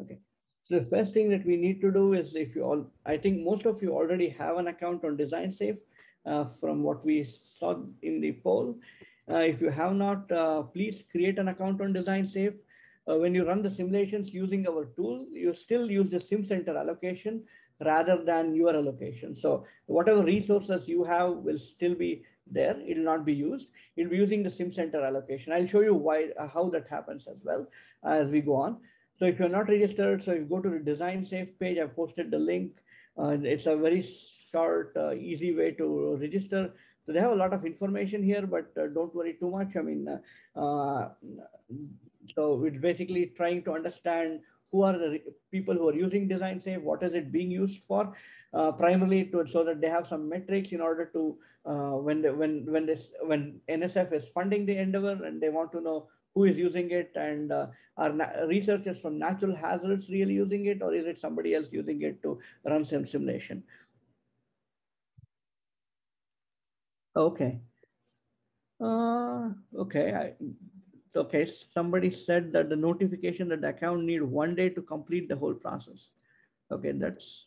Okay. So the first thing that we need to do is if you all, I think most of you already have an account on Design Safe uh, from what we saw in the poll. Uh, if you have not, uh, please create an account on Design Safe. Uh, when you run the simulations using our tool, you still use the sim center allocation rather than your allocation. So whatever resources you have will still be there. It will not be used. It'll be using the sim center allocation. I'll show you why, uh, how that happens as well as we go on. So if you're not registered, so you go to the design safe page, I've posted the link. Uh, it's a very short, uh, easy way to register. So they have a lot of information here, but uh, don't worry too much. I mean, uh, uh, so it's basically trying to understand who are the people who are using design safe, what is it being used for, uh, primarily to, so that they have some metrics in order to when the, when when this when NSF is funding the endeavor and they want to know who is using it and uh, are researchers from natural hazards really using it or is it somebody else using it to run some simulation? Okay. Uh, okay. I, okay. Somebody said that the notification that the account need one day to complete the whole process. Okay. That's,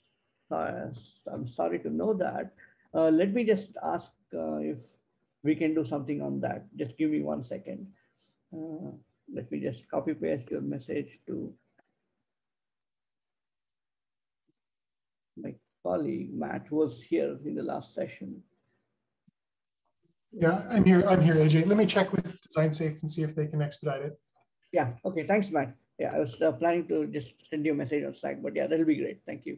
uh, I'm sorry to know that. Uh, let me just ask uh, if we can do something on that. Just give me one second. Uh, let me just copy paste your message to my colleague Matt was here in the last session. Yeah, I'm here. I'm here, AJ. Let me check with Design Safe and see if they can expedite it. Yeah. Okay. Thanks, Matt. Yeah, I was uh, planning to just send you a message on Slack, but yeah, that'll be great. Thank you.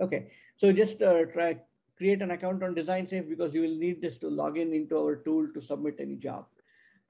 Okay. So just uh, try create an account on Design Safe because you will need this to log in into our tool to submit any job.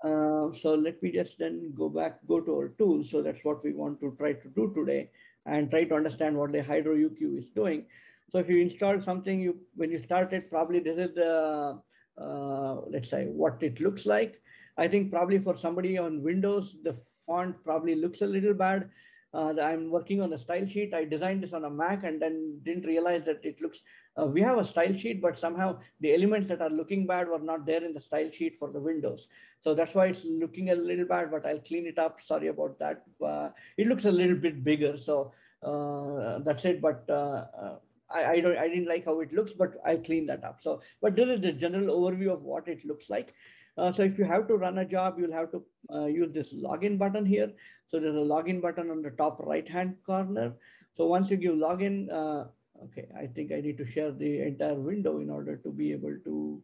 Uh, so let me just then go back, go to our tool. So that's what we want to try to do today and try to understand what the Hydro UQ is doing. So if you install something, you when you start it, probably this is the, uh, let's say what it looks like. I think probably for somebody on Windows, the font probably looks a little bad. Uh, I'm working on a style sheet. I designed this on a Mac and then didn't realize that it looks, uh, we have a style sheet, but somehow the elements that are looking bad were not there in the style sheet for the Windows. So that's why it's looking a little bad, but I'll clean it up. Sorry about that. Uh, it looks a little bit bigger. So uh, that's it. But uh, uh, I, I, don't, I didn't like how it looks, but I'll clean that up. So, but this is the general overview of what it looks like. Uh, so if you have to run a job, you'll have to uh, use this login button here. So there's a login button on the top right-hand corner. So once you give login, uh, okay, I think I need to share the entire window in order to be able to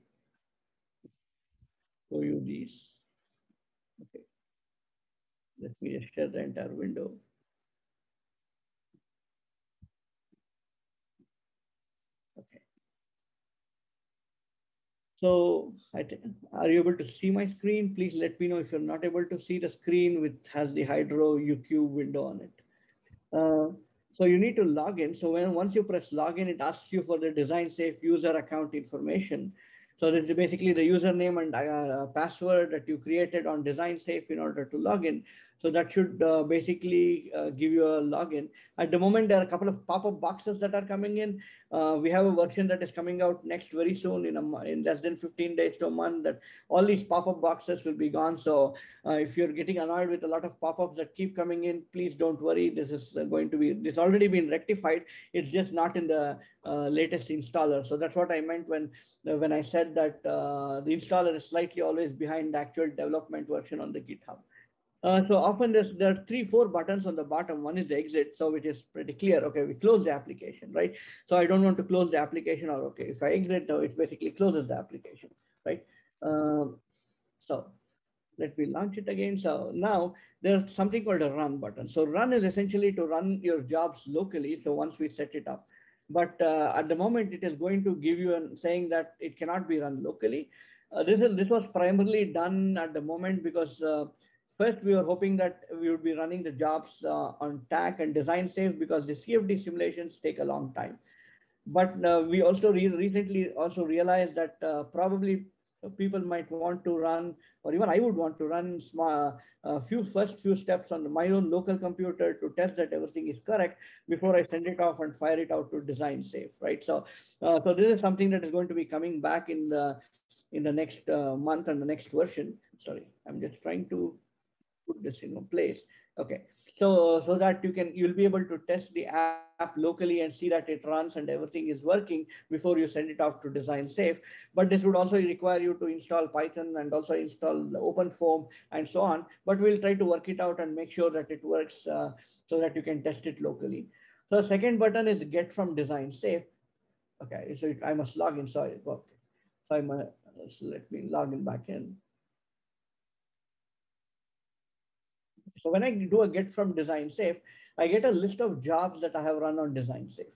show you these. Okay, let me share the entire window. So are you able to see my screen? Please let me know if you're not able to see the screen with has the Hydro UQ window on it. Uh, so you need to log in. So when once you press login, it asks you for the design safe user account information. So this is basically the username and uh, password that you created on design safe in order to log in. So that should uh, basically uh, give you a login. At the moment, there are a couple of pop-up boxes that are coming in. Uh, we have a version that is coming out next very soon in, a, in less than 15 days to a month that all these pop-up boxes will be gone. So uh, if you're getting annoyed with a lot of pop-ups that keep coming in, please don't worry. This is uh, going to be, this already been rectified. It's just not in the uh, latest installer. So that's what I meant when, when I said that the installer is slightly always behind the actual development version on the GitHub. Uh, so often there's, there are three, four buttons on the bottom. One is the exit, so which is pretty clear. Okay, we close the application, right? So I don't want to close the application or okay, if I exit, now it basically closes the application, right? Um, so let me launch it again. So now there's something called a run button. So run is essentially to run your jobs locally. So once we set it up, but uh, at the moment it is going to give you an saying that it cannot be run locally. Uh, this is this was primarily done at the moment because uh, First, we were hoping that we would be running the jobs uh, on TACC and design safe because the CFD simulations take a long time. But uh, we also re recently also realized that uh, probably people might want to run, or even I would want to run a uh, few first few steps on my own local computer to test that everything is correct before I send it off and fire it out to design safe, right? So, uh, so this is something that is going to be coming back in the in the next uh, month and the next version. Sorry, I'm just trying to put this in place. Okay, so so that you can you'll be able to test the app locally and see that it runs and everything is working before you send it out to design safe. But this would also require you to install python and also install openfoam and so on. But we'll try to work it out and make sure that it works uh, so that you can test it locally. So second button is get from design safe. Okay so it, i must log in. Sorry okay. So i must let me log in back in So when I do a get from design safe, I get a list of jobs that I have run on design safe,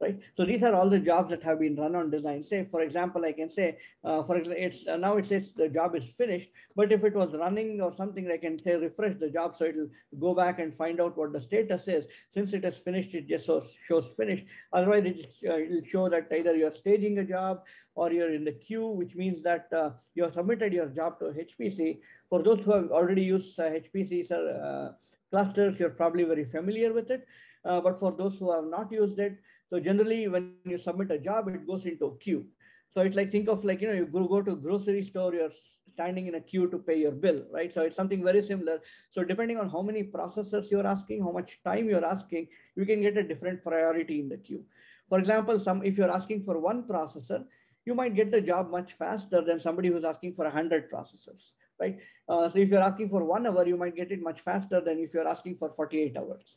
right? So these are all the jobs that have been run on design safe. For example, I can say, uh, for example, it's uh, now it says the job is finished, but if it was running or something, I can say refresh the job. So it'll go back and find out what the status is. Since it is finished, it just shows finished. Otherwise, it uh, will show that either you're staging a job or you're in the queue, which means that uh, you have submitted your job to HPC. For those who have already used uh, HPC uh, clusters, you're probably very familiar with it. But for those who have not used it, so generally when you submit a job, it goes into a queue. So it's like, think of like, you know, you go, to grocery store, you're standing in a queue to pay your bill, right? So it's something very similar. So depending on how many processors you're asking, how much time you're asking, you can get a different priority in the queue. For example, some if you're asking for one processor, you might get the job much faster than somebody who's asking for 100 processors, right? Uh, so if you're asking for one hour, you might get it much faster than if you're asking for 48 hours.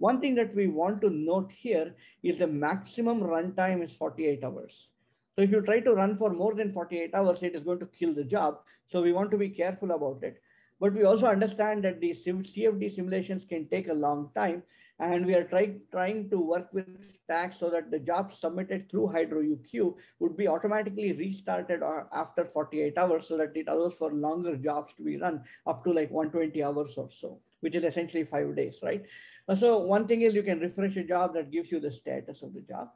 One thing that we want to note here is the maximum runtime is 48 hours. So if you try to run for more than 48 hours, it is going to kill the job. So we want to be careful about it. But we also understand that the CFD simulations can take a long time. And we are try, trying to work with stacks so that the jobs submitted through Hydro UQ would be automatically restarted uh, after 48 hours so that it allows for longer jobs to be run up to like 120 hours or so, which is essentially five days, right? So one thing is you can refresh a job that gives you the status of the job.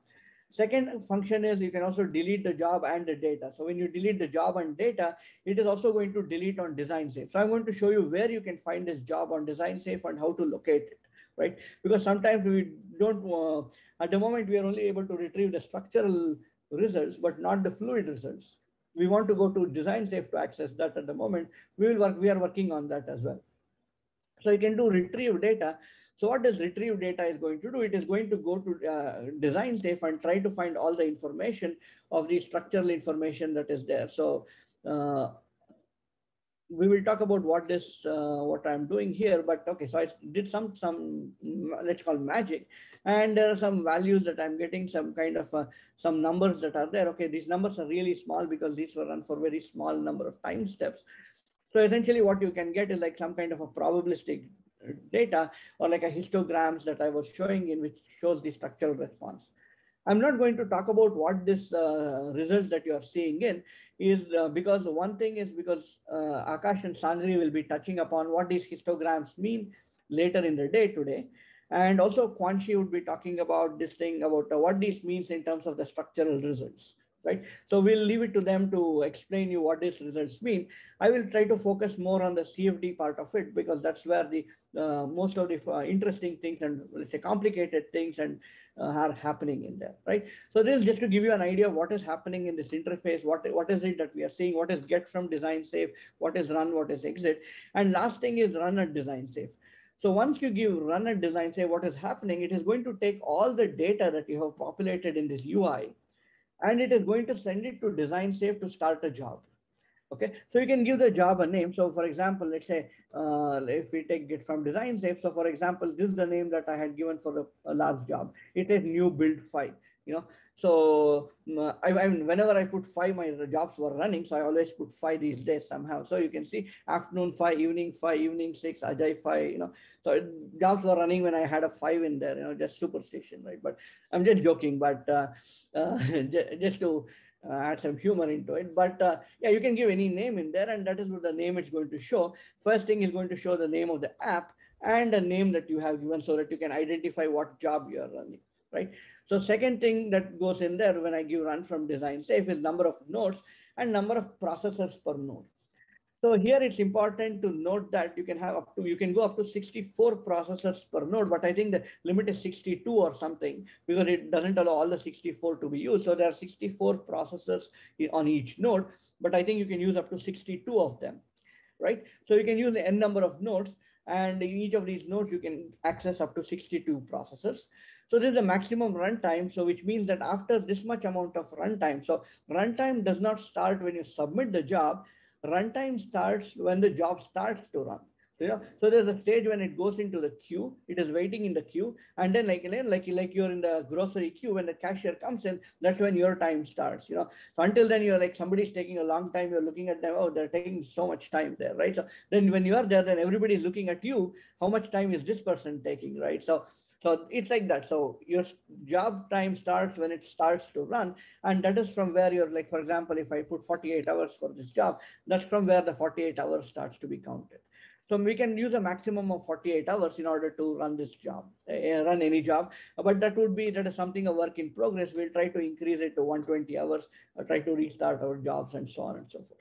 Second function is you can also delete the job and the data. So when you delete the job and data, it is also going to delete on design safe. So I'm going to show you where you can find this job on design safe and how to locate it, right? Because sometimes we don't, uh, at the moment, we are only able to retrieve the structural results, but not the fluid results. We want to go to design safe to access that at the moment. We will work, we are working on that as well. So you can do retrieve data so what does retrieve data is going to do? It is going to go to uh, design safe and try to find all the information of the structural information that is there. So uh, we will talk about what this uh, what I'm doing here. But okay, so I did some some let's call magic, and there are some values that I'm getting, some kind of uh, some numbers that are there. Okay, these numbers are really small because these were run for very small number of time steps. So essentially, what you can get is like some kind of a probabilistic data or like a histograms that I was showing in which shows the structural response. I'm not going to talk about what this uh, results that you are seeing in is uh, because one thing is because uh, Akash and Sangri will be touching upon what these histograms mean later in the day today. And also Kuanshi would be talking about this thing about uh, what this means in terms of the structural results right? So we'll leave it to them to explain you what these results mean. I will try to focus more on the CFD part of it because that's where the uh, most of the uh, interesting things and let's say complicated things and uh, are happening in there, right? So this is just to give you an idea of what is happening in this interface, what, what is it that we are seeing, what is get from design safe, what is run, what is exit. And last thing is run at design safe. So once you give run at design safe, what is happening, it is going to take all the data that you have populated in this UI and it is going to send it to design safe to start a job. Okay, so you can give the job a name. So for example, let's say uh, if we take it from design safe. So for example, this is the name that I had given for a, last job. It is new build file, you know, so mm, I, I, mean, whenever I put five, my jobs were running. So I always put five these days somehow. So you can see afternoon five, evening five, evening six, Ajay five, you know. So jobs were running when I had a five in there, you know, just superstition, right? But I'm just joking, but uh, uh, just to uh, add some humor into it. But uh, yeah, you can give any name in there and that is what the name it's going to show. First thing is going to show the name of the app and a name that you have given so that you can identify what job you are running right? So second thing that goes in there when I give run from design safe is number of nodes and number of processors per node. So here it's important to note that you can have up to, you can go up to 64 processors per node, but I think the limit is 62 or something because it doesn't allow all the 64 to be used. So there are 64 processors on each node, but I think you can use up to 62 of them right? So you can use the n number of nodes and in each of these nodes, you can access up to 62 processors. So this is the maximum runtime. So which means that after this much amount of runtime, so runtime does not start when you submit the job. Runtime starts when the job starts to run. You know, so there's a stage when it goes into the queue, it is waiting in the queue, and then like like like you're in the grocery queue when the cashier comes in, that's when your time starts. You know, so until then you're like somebody's taking a long time. You're looking at them. Oh, they're taking so much time there, right? So then when you are there, then everybody's looking at you. How much time is this person taking, right? So so it's like that. So your job time starts when it starts to run. And that is from where you're like, for example, if I put 48 hours for this job, that's from where the 48 hours starts to be counted. So we can use a maximum of 48 hours in order to run this job, uh, run any job. But that would be, that is something a work in progress. We'll try to increase it to 120 hours, uh, try to restart our jobs and so on and so forth.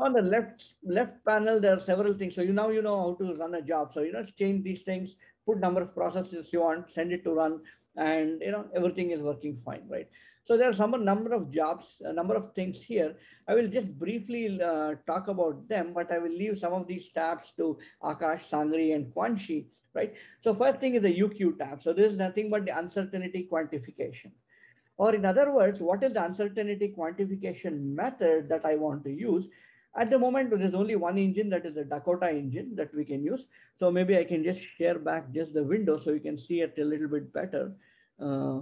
On the left left panel, there are several things. So you now you know how to run a job. So you know change these things, put number of processes you want, send it to run, and you know everything is working fine, right? So there are some number of jobs, a number of things here. I will just briefly uh, talk about them, but I will leave some of these tabs to Akash, Sangri, and Kuanshi, right? So first thing is the UQ tab. So this is nothing but the uncertainty quantification. Or in other words, what is the uncertainty quantification method that I want to use? At the moment, there's only one engine that is a Dakota engine that we can use. So maybe I can just share back just the window so you can see it a little bit better. Uh,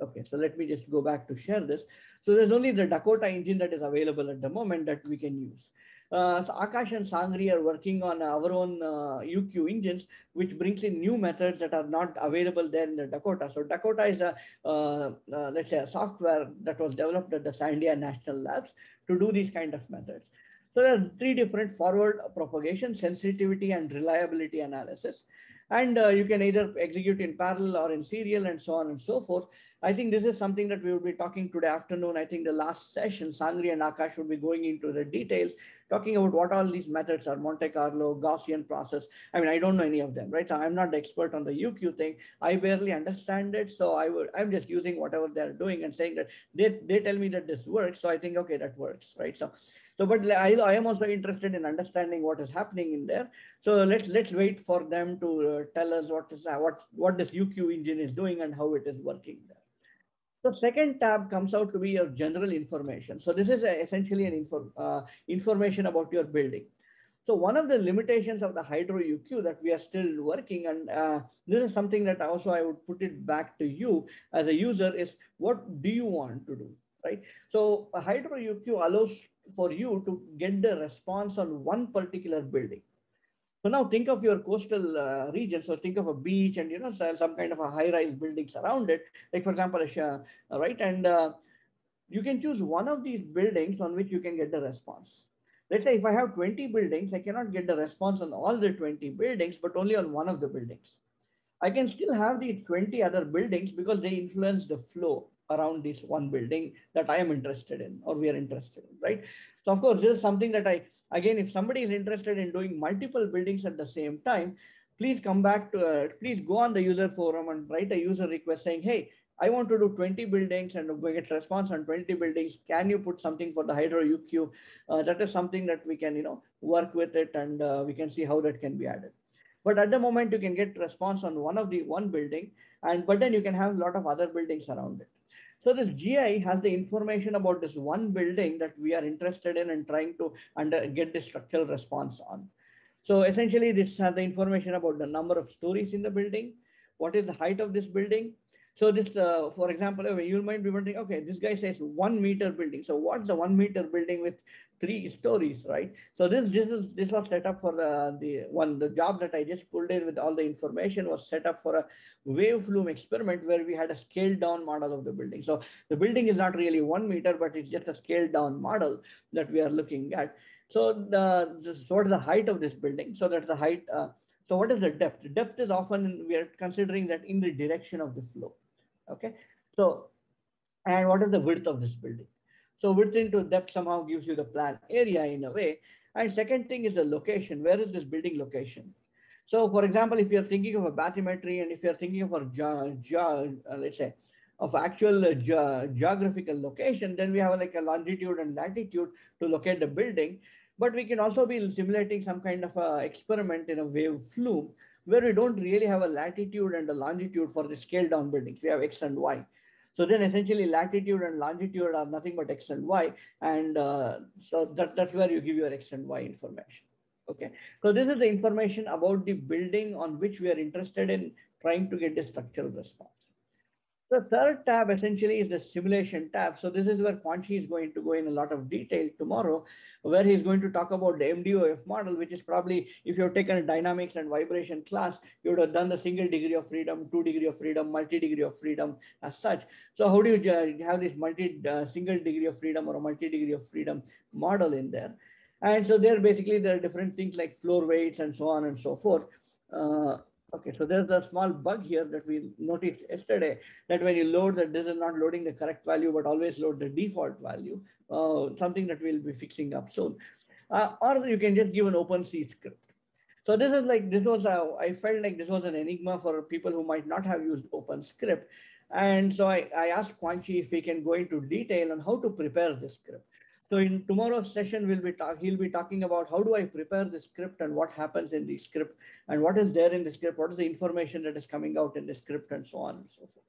okay, so let me just go back to share this. So there's only the Dakota engine that is available at the moment that we can use. Uh, so Akash and Sangri are working on our own uh, UQ engines, which brings in new methods that are not available there in the Dakota. So Dakota is a, uh, uh let's say, a software that was developed at the Sandia National Labs to do these kind of methods. So there are three different forward propagation, sensitivity, and reliability analysis. And uh, you can either execute in parallel or in serial and so on and so forth. I think this is something that we will be talking today afternoon. I think the last session, Sangri and Akash will be going into the details, talking about what all these methods are, Monte Carlo, Gaussian process. I mean, I don't know any of them, right? So I'm not the expert on the UQ thing. I barely understand it. So I would, I'm just using whatever they're doing and saying that they, they tell me that this works. So I think, okay, that works, right? So so, but I, I am also interested in understanding what is happening in there. So let's let's wait for them to uh, tell us what is uh, what what this UQ engine is doing and how it is working there. The second tab comes out to be your general information. So this is essentially an info, uh, information about your building. So one of the limitations of the Hydro UQ that we are still working, and uh, this is something that also I would put it back to you as a user is what do you want to do, right? So a Hydro UQ allows for you to get the response on one particular building. So now think of your coastal uh, region. So think of a beach and you know some kind of a high-rise buildings around it. Like for example, a, right? And uh, you can choose one of these buildings on which you can get the response. Let's say if I have 20 buildings, I cannot get the response on all the 20 buildings, but only on one of the buildings. I can still have the 20 other buildings because they influence the flow around this one building that I am interested in or we are interested in, right? So of course, this is something that I, again, if somebody is interested in doing multiple buildings at the same time, please come back to, uh, please go on the user forum and write a user request saying, hey, I want to do 20 buildings and we get response on 20 buildings. Can you put something for the Hydro UQ? Uh, that is something that we can, you know, work with it and uh, we can see how that can be added. But at the moment, you can get response on one of the one building, and but then you can have a lot of other buildings around it. So this GI has the information about this one building that we are interested in and trying to under, get the structural response on. So essentially this has the information about the number of stories in the building, what is the height of this building, so this, uh, for example, you might be wondering, okay, this guy says one meter building. So what's the one meter building with three stories, right? So this this is this was set up for the the one the job that I just pulled in with all the information was set up for a wave flume experiment where we had a scaled down model of the building. So the building is not really one meter, but it's just a scaled down model that we are looking at. So the this, what is the height of this building? So that's the height. Uh, so what is the depth? Depth is often we are considering that in the direction of the flow. Okay, so and what is the width of this building? So width into depth somehow gives you the plan area in a way. And second thing is the location. Where is this building location? So for example, if you're thinking of a bathymetry and if you're thinking of a, uh, let's say, of actual uh, ge geographical location, then we have like a longitude and latitude to locate the building. But we can also be simulating some kind of a experiment in a wave flume where we don't really have a latitude and a longitude for the scale down buildings. We have X and Y. So then essentially latitude and longitude are nothing but X and Y. And uh, so that, that's where you give your X and Y information. Okay, so this is the information about the building on which we are interested in trying to get the structural response. The third tab essentially is the simulation tab. So this is where Kuanshi is going to go in a lot of detail tomorrow, where he's going to talk about the MDOF model, which is probably, if you've taken a dynamics and vibration class, you would have done the single degree of freedom, two degree of freedom, multi degree of freedom as such. So how do you have this multi uh, single degree of freedom or a multi degree of freedom model in there? And so there basically there are different things like floor weights and so on and so forth. Uh, okay, so there's a small bug here that we noticed yesterday that when you load that this is not loading the correct value, but always load the default value, uh, something that we'll be fixing up soon. Uh, or you can just give an OpenSees script. So this is like, this was, a, I felt like this was an enigma for people who might not have used OpenSees. And so I, I asked Kuanshi if we can go into detail on how to prepare this script. So in tomorrow's session, we'll be talk, he'll be talking about how do I prepare the script and what happens in the script and what is there in the script, what is the information that is coming out in the script and so on and so forth.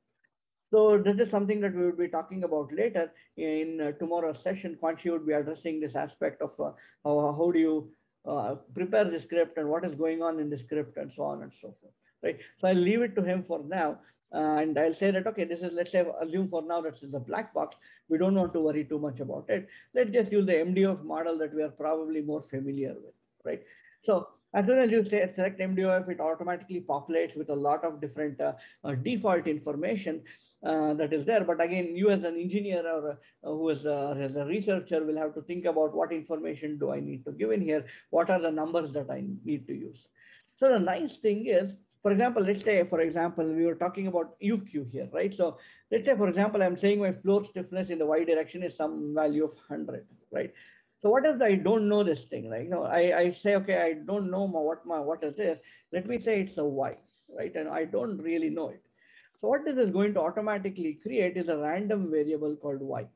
So this is something that we will be talking about later in uh, tomorrow's session. Kuanshi would be addressing this aspect of uh, how, how do you uh, prepare the script and what is going on in the script and so on and so forth. Right. So I'll leave it to him for now. And I'll say that, okay, this is, let's say, assume for now that is a black box. We don't want to worry too much about it. Let's just use the MDOF model that we are probably more familiar with, right? So as soon as you say select MDOF, it automatically populates with a lot of different uh, uh, default information uh, that is there. But again, you as an engineer or uh, who is uh, as a researcher will have to think about what information do I need to give in here? What are the numbers that I need to use? So the nice thing is for example, let's say, for example, we were talking about UQ here, right? So let's say, for example, I'm saying my floor stiffness in the Y direction is some value of 100, right? So what if I don't know this thing, right? You know, I, I say, okay, I don't know my, what my, what is this? Let me say it's a Y, right? And I don't really know it. So what this is going to automatically create is a random variable called Y.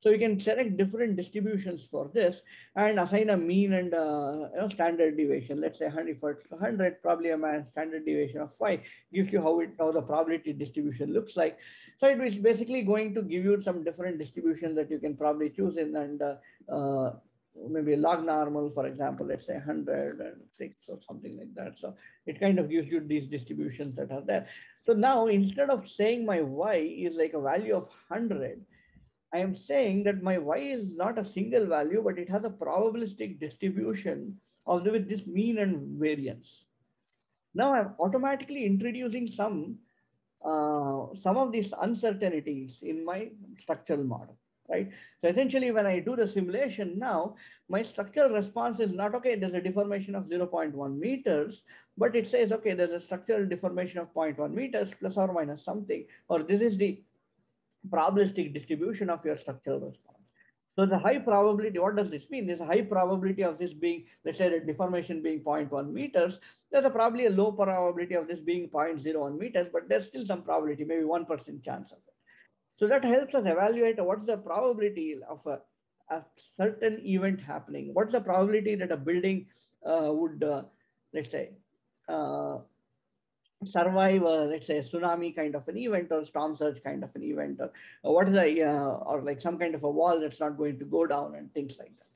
So you can select different distributions for this and assign a mean and uh, you know, standard deviation. Let's say 100 for 100, probably a standard deviation of 5 gives you how, it, how the probability distribution looks like. So it is basically going to give you some different distributions that you can probably choose in and uh, uh, maybe log normal, for example, let's say 106 or something like that. So it kind of gives you these distributions that are there. So now instead of saying my y is like a value of 100, I am saying that my y is not a single value, but it has a probabilistic distribution of the, with this mean and variance. Now I'm automatically introducing some uh, some of these uncertainties in my structural model, right? So essentially when I do the simulation now, my structural response is not, okay, there's a deformation of 0.1 meters, but it says, okay, there's a structural deformation of 0.1 meters plus or minus something, or this is the probabilistic distribution of your structural response. So the high probability, what does this mean? There's a high probability of this being, let's say the deformation being 0.1 meters. There's a probably a low probability of this being 0.01 meters, but there's still some probability, maybe 1% chance of it. So that helps us evaluate what's the probability of a, a certain event happening. What's the probability that a building uh, would, uh, let's say, uh, survive a, let's say a tsunami kind of an event or storm surge kind of an event or, or what is a uh, or like some kind of a wall that's not going to go down and things like that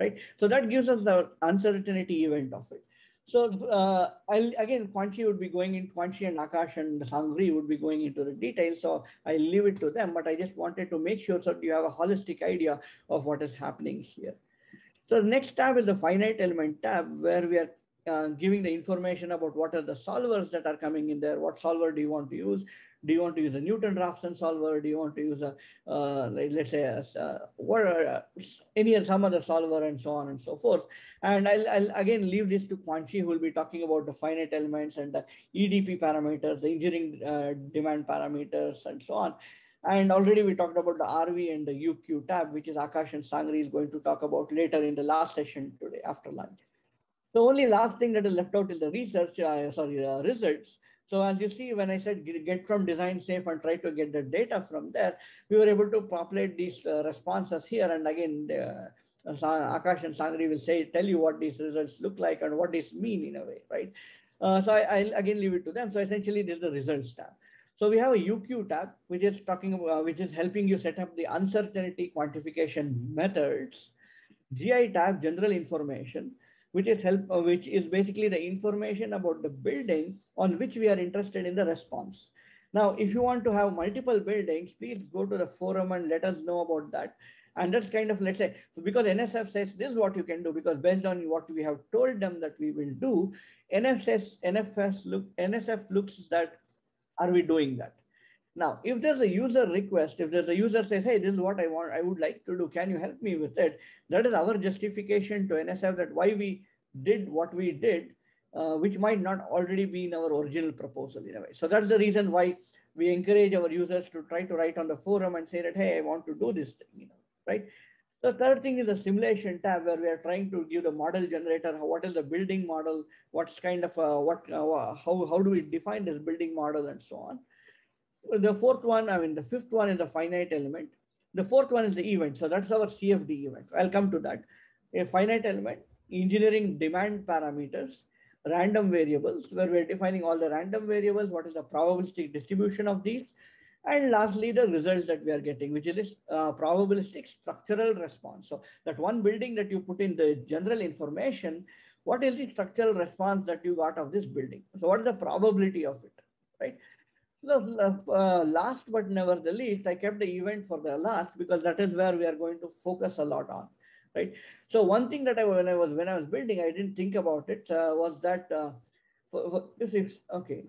right? So that gives us the uncertainty event of it. So uh, I'll, again Kuanshi would be going in Kuanshi and Akash and Sangri would be going into the details so I'll leave it to them but I just wanted to make sure so you have a holistic idea of what is happening here. So the next tab is the finite element tab where we are uh, giving the information about what are the solvers that are coming in there. What solver do you want to use? Do you want to use a Newton-Raphson solver? Do you want to use a, uh, let's say, a, uh, what are, uh, any some other solver and so on and so forth. And I'll, I'll again leave this to Kuanshi, who will be talking about the finite elements and the EDP parameters, the engineering uh, demand parameters, and so on. And already we talked about the RV and the UQ tab, which is Akash and Sangri is going to talk about later in the last session today after lunch. The only last thing that is left out is the research, uh, sorry, uh, results. So as you see, when I said get from design safe and try to get the data from there, we were able to populate these uh, responses here. And again, uh, Akash and Sangri will say, tell you what these results look like and what these mean in a way, right? Uh, so I, will again leave it to them. So essentially, this is the results tab. So we have a UQ tab, which is talking about, which is helping you set up the uncertainty quantification methods. GI tab, general information, which is help, uh, which is basically the information about the building on which we are interested in the response. Now, if you want to have multiple buildings, please go to the forum and let us know about that. And that's kind of, let's say, because NSF says this is what you can do, because based on what we have told them that we will do, NFS, NFS look, NSF looks that, are we doing that? Now, if there's a user request, if there's a user says, hey, this is what I want, I would like to do, can you help me with it? That is our justification to NSF that why we did what we did, uh, which might not already be in our original proposal in a way. So that's the reason why we encourage our users to try to write on the forum and say that, hey, I want to do this thing, you know, right? The third thing is the simulation tab where we are trying to give the model generator, what is the building model, what's kind of, uh, what, uh, how, how do we define this building model and so on. The fourth one, I mean, the fifth one is the finite element. The fourth one is the event. So that's our CFD event. I'll come to that. A finite element, engineering demand parameters, random variables, where we're defining all the random variables, what is the probabilistic distribution of these, and lastly, the results that we are getting, which is uh, probabilistic structural response. So that one building that you put in the general information, what is the structural response that you got of this building? So what is the probability of it, right? Uh, last but never the least, I kept the event for the last because that is where we are going to focus a lot on, right? So one thing that I when I was when I was building, I didn't think about it uh, was that uh, if okay,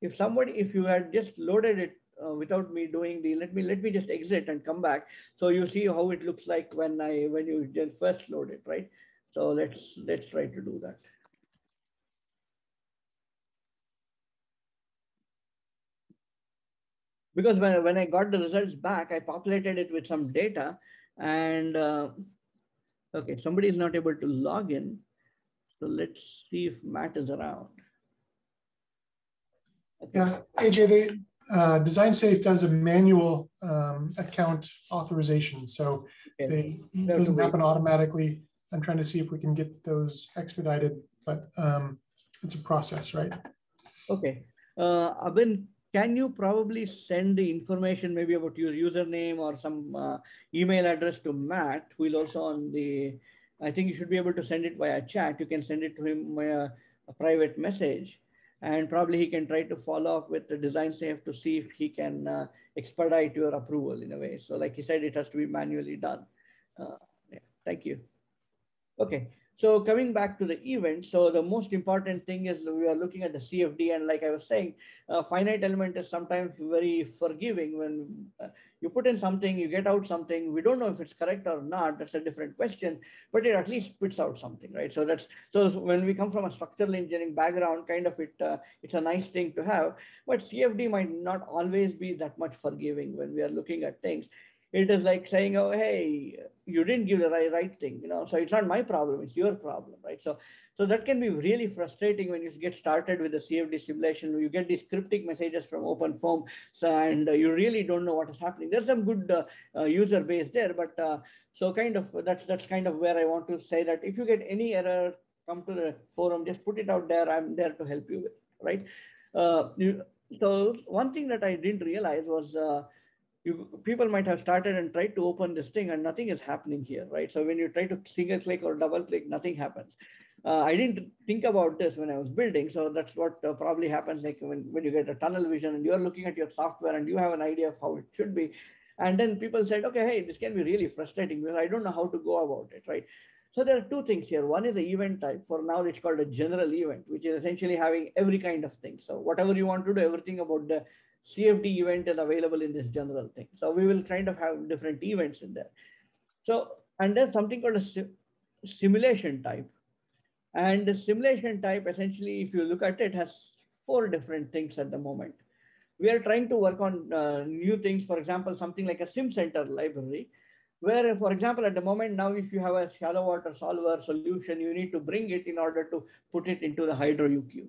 if somebody if you had just loaded it uh, without me doing the let me let me just exit and come back. So you see how it looks like when i when you just first load it right? So let's let's try to do that because when, when i got the results back i populated it with some data and uh, okay somebody is not able to log in so let's see if matt is around okay. yeah aj they uh, Design Safe does a manual um, account authorization. So they, it doesn't happen automatically. I'm trying to see if we can get those expedited, but um, it's a process, right? Okay. Uh, Abin, can you probably send the information maybe about your username or some uh, email address to Matt, who is also on the, I think you should be able to send it via chat. You can send it to him via a private message and probably he can try to follow up with the design safe to see if he can uh, expedite your approval in a way. So like he said, it has to be manually done. Uh, yeah, thank you. Okay, so coming back to the event, so the most important thing is we are looking at the CFD and like I was saying, uh, finite element is sometimes very forgiving when uh, you put in something, you get out something, we don't know if it's correct or not, that's a different question, but it at least spits out something, right? So that's, so when we come from a structural engineering background, kind of it, uh, it's a nice thing to have, but CFD might not always be that much forgiving when we are looking at things it is like saying, oh, hey, you didn't give the right, right thing, you know, so it's not my problem, it's your problem, right? So, so that can be really frustrating when you get started with the CFD simulation. You get these cryptic messages from OpenFOAM, so, and you really don't know what is happening. There's some good uh, uh, user base there, but uh, so kind of that's that's kind of where I want to say that if you get any error, come to the forum, just put it out there. I'm there to help you with, right? Uh, you, so one thing that I didn't realize was uh, you people might have started and tried to open this thing and nothing is happening here, right? So when you try to single click or double click, nothing happens. Uh, I didn't think about this when I was building. So that's what uh, probably happens like when, when you get a tunnel vision and you're looking at your software and you have an idea of how it should be. And then people said, okay, hey, this can be really frustrating because I don't know how to go about it, right? So there are two things here. One is the event type. For now, it's called a general event, which is essentially having every kind of thing. So whatever you want to do, everything about the CFD event is available in this general thing. So we will kind of have different events in there. So, and there's something called a sim simulation type. And the simulation type, essentially, if you look at it, has four different things at the moment. We are trying to work on uh, new things. For example, something like a SimCenter library, where, for example, at the moment now, if you have a shallow water solver solution, you need to bring it in order to put it into the Hydro UQ.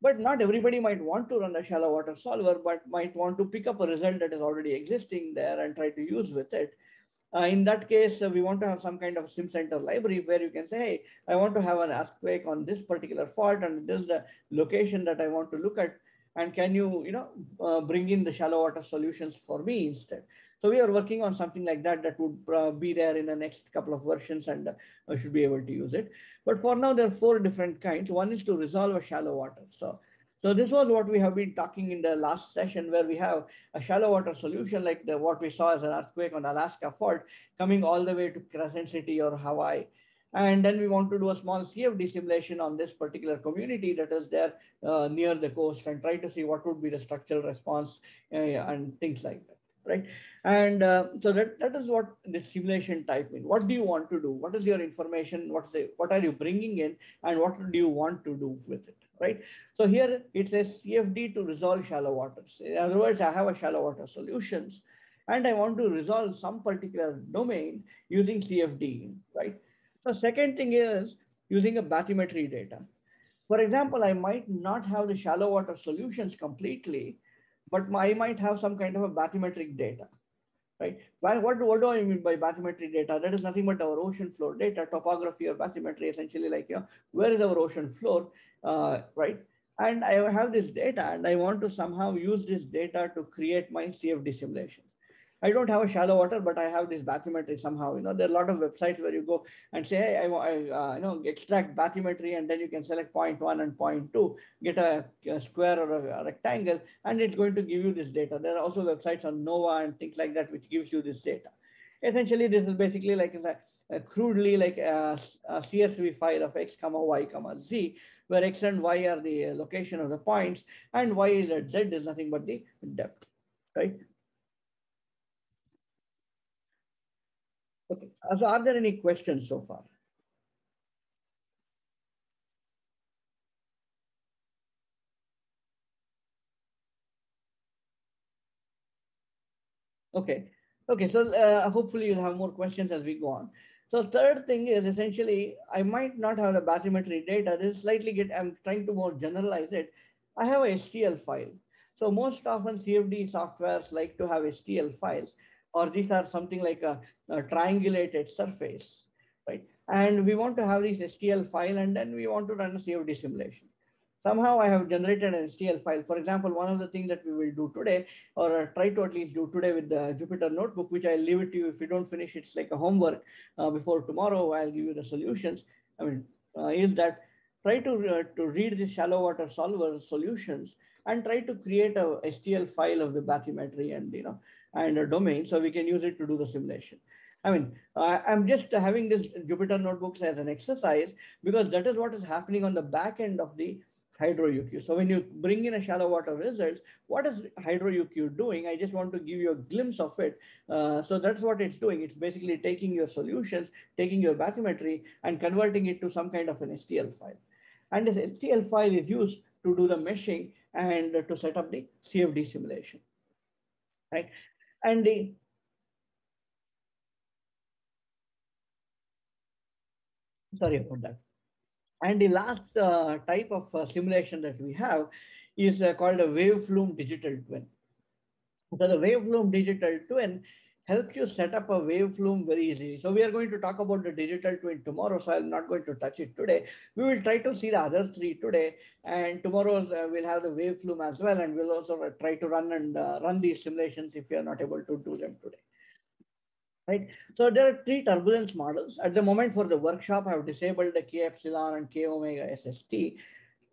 But not everybody might want to run a shallow water solver, but might want to pick up a result that is already existing there and try to use with it. Uh, in that case, uh, we want to have some kind of SimCenter library where you can say, hey, I want to have an earthquake on this particular fault and this is the location that I want to look at. And can you, you know, uh, bring in the shallow water solutions for me instead? So we are working on something like that that would uh, be there in the next couple of versions and uh, should be able to use it. But for now, there are four different kinds. One is to resolve a shallow water. So so this was what we have been talking in the last session where we have a shallow water solution like the what we saw as an earthquake on Alaska fault coming all the way to Crescent City or Hawaii. And then we want to do a small CFD simulation on this particular community that is there uh, near the coast and try to see what would be the structural response uh, and things like that right? And uh, so that, that is what the simulation type means. What do you want to do? What is your information? What's the, what are you bringing in? And what do you want to do with it, right? So here it says CFD to resolve shallow waters. In other words, I have a shallow water solutions and I want to resolve some particular domain using CFD, right? The second thing is using a bathymetry data. For example, I might not have the shallow water solutions completely, but I might have some kind of a bathymetric data, right? What, what do I mean by bathymetric data? That is nothing but our ocean floor data, topography or bathymetry, essentially like, you know, where is our ocean floor, uh, right? And I have this data and I want to somehow use this data to create my CFD simulation. I don't have a shallow water, but I have this bathymetry somehow. You know, there are a lot of websites where you go and say, hey, I, I uh, you know, extract bathymetry, and then you can select point one and point two, get a, a square or a, a, rectangle, and it's going to give you this data. There are also websites on NOAA and things like that, which gives you this data. Essentially, this is basically like a, a uh, crudely like uh, a, a, CSV file of x comma y comma z, where x and y are the uh, location of the points, and y is at z is nothing but the depth, right? Okay, so are there any questions so far? Okay, okay, so uh, hopefully you'll have more questions as we go on. So third thing is essentially, I might not have the bathymetry data. This slightly get, I'm trying to more generalize it. I have a STL file. So most often CFD softwares like to have STL files or these are something like a, a, triangulated surface, right? And we want to have this STL file and then we want to run a CFD simulation. Somehow I have generated an STL file. For example, one of the things that we will do today, or try to at least do today with the Jupyter Notebook, which I'll leave it to you. If you don't finish, it's like a homework uh, before tomorrow, I'll give you the solutions. I mean, uh, is that try to, uh, to read the shallow water solver solutions and try to create a STL file of the bathymetry and, you know, and a domain, so we can use it to do the simulation. I mean, uh, I'm just having this Jupyter notebooks as an exercise because that is what is happening on the back end of the HydroUQ. So when you bring in a shallow water results, what is HydroUQ doing? I just want to give you a glimpse of it. Uh, so that's what it's doing. It's basically taking your solutions, taking your bathymetry and converting it to some kind of an STL file. And this STL file is used to do the meshing and to set up the CFD simulation, right? And the sorry about that. And the last uh, type of uh, simulation that we have is uh, called a wave flume digital twin. So the wave flume digital twin helps you set up a wave flume very easily. So we are going to talk about the digital twin tomorrow, so I'm not going to touch it today. We will try to see the other three today, and tomorrow uh, we'll have the wave flume as well, and we'll also try to run and uh, run these simulations if are not able to do them today. Right. So there are three turbulence models. At the moment for the workshop, I have disabled the K epsilon and K omega SST.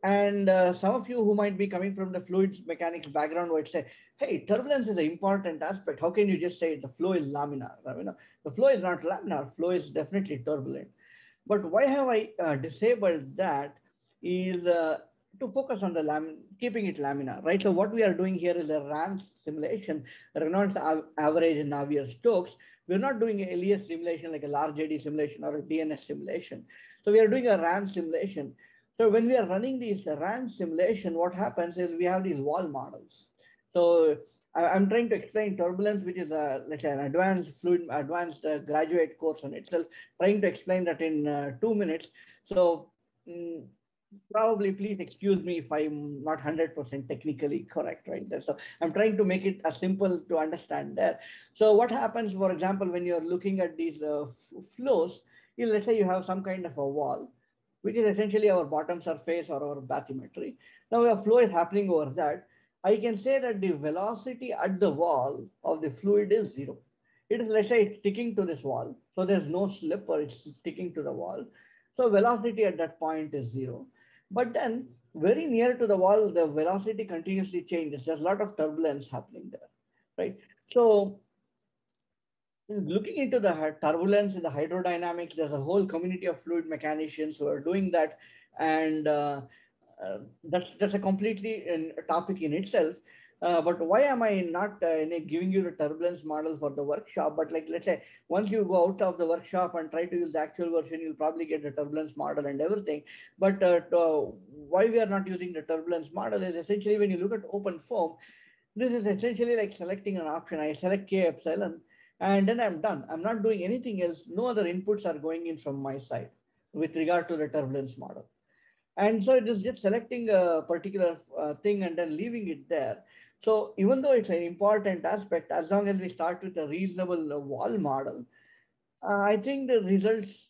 And uh, some of you who might be coming from the fluids mechanics background would say, hey, turbulence is an important aspect. How can you just say the flow is laminar? Mean, the flow is not laminar, flow is definitely turbulent. But why have I uh, disabled that is uh, to focus on the keeping it laminar, right? So what we are doing here is a RANS simulation, Reynolds average Navier-Stokes. We're not doing a LES simulation like a large eddy simulation or a DNS simulation. So we are doing a RANS simulation so when we are running these RANS simulation, what happens is we have these wall models. So I, am trying to explain turbulence, which is a, let's say an advanced fluid, advanced uh, graduate course on itself, trying to explain that in uh, two minutes. So mm, probably please excuse me if I'm not 100% technically correct right there. So I'm trying to make it as simple to understand there. So what happens, for example, when you're looking at these uh, flows, you, let's say you have some kind of a wall, which is essentially our bottom surface or our bathymetry. Now a flow is happening over that. I can say that the velocity at the wall of the fluid is zero. It is, let's say it's sticking to this wall. So there's no slip or it's sticking to the wall. So velocity at that point is zero. But then very near to the wall, the velocity continuously changes. There's a lot of turbulence happening there, right? So looking into the turbulence in the hydrodynamics, there's a whole community of fluid mechanicians who are doing that. And uh, uh, that's, that's a completely a topic in itself. Uh, but why am I not uh, giving you the turbulence model for the workshop? But like, let's say, once you go out of the workshop and try to use the actual version, you'll probably get the turbulence model and everything. But uh, to, why we are not using the turbulence model is essentially when you look at OpenFOAM, this is essentially like selecting an option. I select K epsilon and then I'm done. I'm not doing anything else. No other inputs are going in from my side with regard to the turbulence model. And so it is just selecting a particular uh, thing and then leaving it there. So even though it's an important aspect, as long as we start with a reasonable wall model, uh, I think the results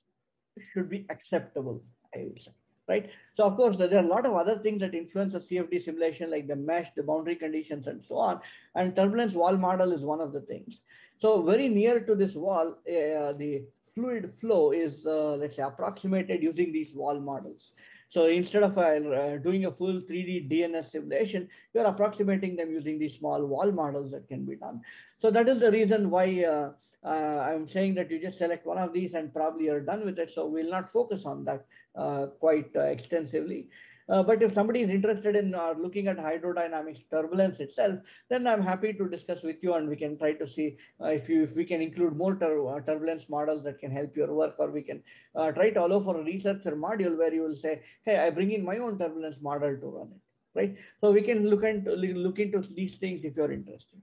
should be acceptable, I would say, right? So of course, there are a lot of other things that influence the CFD simulation, like the mesh, the boundary conditions, and so on. And turbulence wall model is one of the things. So very near to this wall, uh, the fluid flow is, uh, let's say, approximated using these wall models. So instead of uh, doing a full 3D DNS simulation, you're approximating them using these small wall models that can be done. So that is the reason why uh, uh, I'm saying that you just select one of these and probably you're done with it. So we'll not focus on that uh, quite uh, extensively. Uh, but if somebody is interested in uh, looking at hydrodynamics turbulence itself, then I'm happy to discuss with you and we can try to see uh, if you if we can include more tur uh, turbulence models that can help your work or we can uh, try to allow for a researcher module where you will say, hey, I bring in my own turbulence model to run it, right? So we can look, into look into these things if you're interested.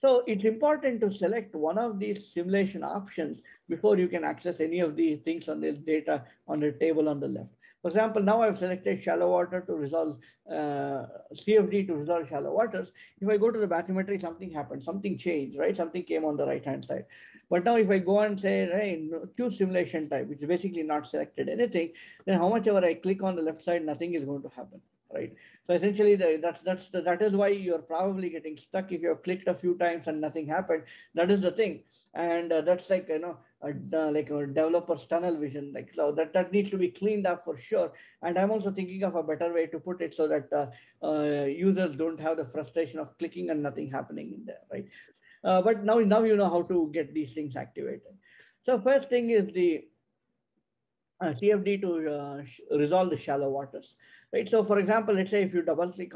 So it's important to select one of these simulation options before you can access any of the things on the data on the table on the left. For example, now I've selected shallow water to resolve uh, CFD to resolve shallow waters. If I go to the bathymetry, something happened, something changed, right? Something came on the right-hand side. But now if I go and say, hey, choose simulation type, which is basically not selected anything, then how much ever I click on the left side, nothing is going to happen right? So essentially, the, that's that's the, that is why you're probably getting stuck if you've clicked a few times and nothing happened. That is the thing, and uh, that's like you know uh, like a developer's tunnel vision. Like so that that needs to be cleaned up for sure. And I'm also thinking of a better way to put it so that uh, uh users don't have the frustration of clicking and nothing happening in there, right? Uh, but now now you know how to get these things activated. So first thing is the uh, CFD to uh, resolve the shallow waters right? So for example, let's say if you double click,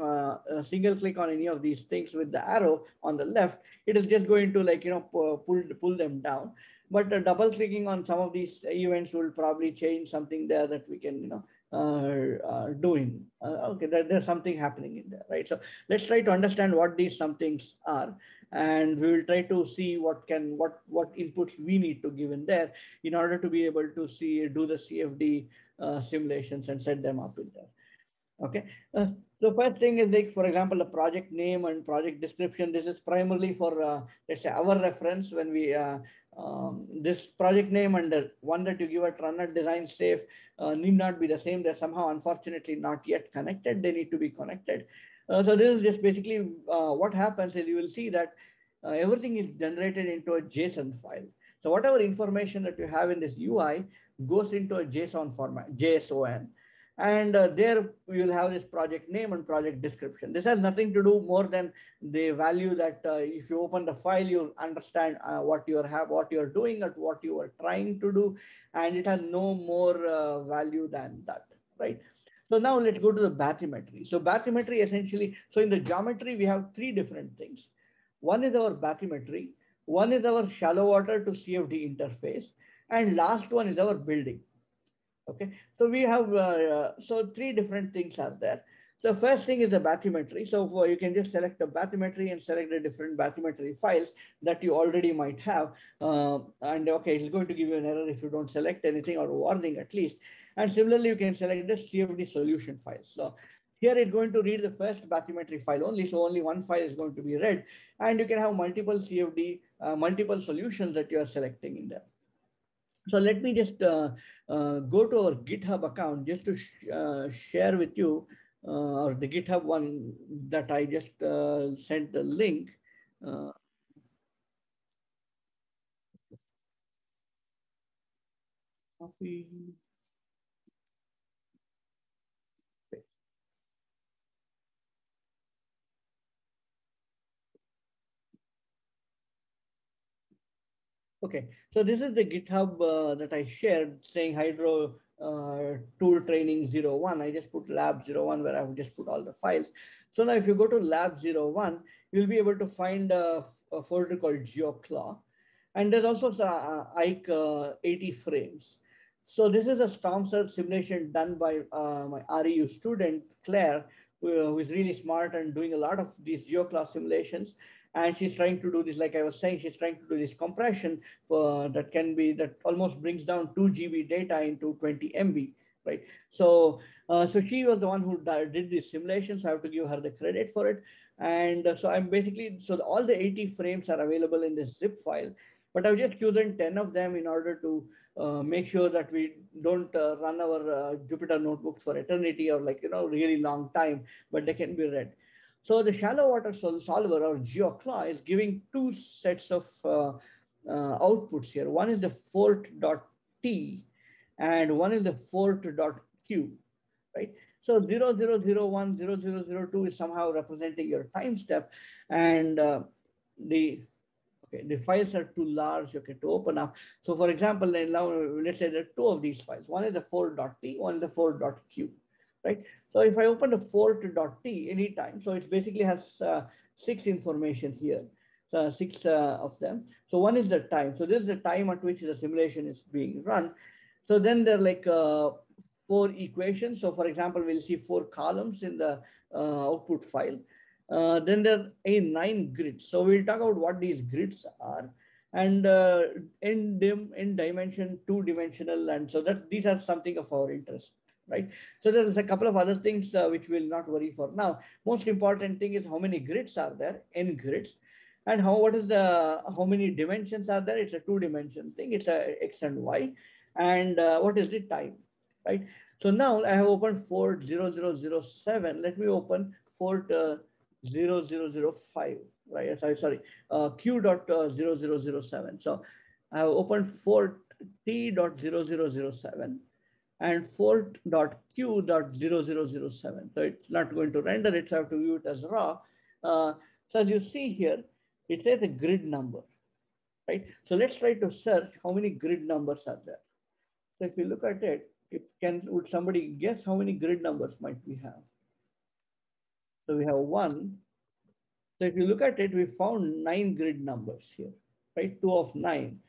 single click on any of these things with the arrow on the left, it is just going to like, you know, pull, pull them down. But uh, double clicking on some of these events will probably change something there that we can, you know, uh, uh, doing. Uh, okay, there, there's something happening in there, right? So let's try to understand what these somethings are, and we will try to see what can what what inputs we need to give in there in order to be able to see do the CFD uh, simulations and set them up in there. Okay. Uh, so first thing is like, for example, the project name and project description. This is primarily for, uh, let's say, our reference when we, um, this project name and the one that you give at runner design safe uh, need not be the same. They're somehow, unfortunately, not yet connected. They need to be connected. Uh, so this is just basically uh, what happens is you will see that everything is generated into a JSON file. So whatever information that you have in this UI goes into a JSON format, JSON. And uh, there you'll have this project name and project description. This has nothing to do more than the value that uh, if you open the file, you'll understand uh, what you have, what you're doing, and what you are trying to do. And it has no more uh, value than that, right? So now let's go to the bathymetry. So bathymetry essentially, so in the geometry, we have three different things. One is our bathymetry. One is our shallow water to CFD interface. And last one is our building. Okay, so we have, uh, uh, so three different things are there. the first thing is the bathymetry. So you can just select the bathymetry and select the different bathymetry files that you already might have. Uh, and okay, it's going to give you an error if you don't select anything or warning at least. And similarly, you can select the CFD solution files. So here it's going to read the first bathymetry file only, so only one file is going to be read. And you can have multiple CFD, uh, multiple solutions that you are selecting in there. So let me just uh, uh, go to our GitHub account just to sh uh, share with you uh, or the GitHub one that I just uh, sent the link. copy. Okay, so this is the GitHub uh, that I shared saying Hydro uh, tool training 01. I just put lab 01 where I've just put all the files. So now if you go to lab 01, you'll be able to find a, a folder called GeoClaw. And there's also uh, Ike uh, 80 frames. So this is a storm surge simulation done by uh, my REU student, Claire, who, who is really smart and doing a lot of these GeoClaw simulations and she's trying to do this like i was saying she's trying to do this compression uh, that can be that almost brings down 2 gb data into 20 mb right? So uh, so she was the one who did these simulations. So i have to give her the credit for it. And uh, so i'm basically so all the 80 frames are available in this zip file. But i've just chosen 10 of them in order to uh, make sure that we don't uh, run our uh, jupyter notebooks for eternity or like you know really long time but they can be read so the shallow water solver or GeoClaw is giving two sets of uh, uh, outputs here. One is the fort.t and one is the fort.q, right? So 0001, 0002 is somehow representing your time step and uh, the okay, the files are too large okay, to open up. So for example, now let's say there are two of these files. One is the fort.t, one is the fort.q, right? So if I open the fort.t anytime, so it basically has uh, six information here, so six uh, of them. So one is the time. So this is the time at which the simulation is being run. So then there are like uh, four equations. So for example, we'll see four columns in the uh, output file. Uh, then there are a nine grids. So we'll talk about what these grids are and uh, in dim in dimension two dimensional and so that these are something of our interest right? So there's a couple of other things uh, which we'll not worry for now. Most important thing is how many grids are there, n grids, and how what is the how many dimensions are there? It's a two dimension thing. It's a x and y, and uh, what is the time, right? So now I have opened Fort 0007. Let me open Fort uh, 0005, right? Sorry, sorry, uh, Q dot uh, 0007. So I have opened Fort T dot 0007 and fort.q.0007. So it's not going to render it, so I have to view it as raw. Uh, so as you see here, it says a grid number, right? So let's try to search how many grid numbers are there. So if you look at it, it can, would somebody guess how many grid numbers might we have? So we have one. So if you look at it, we found nine grid numbers here, right? Two of nine.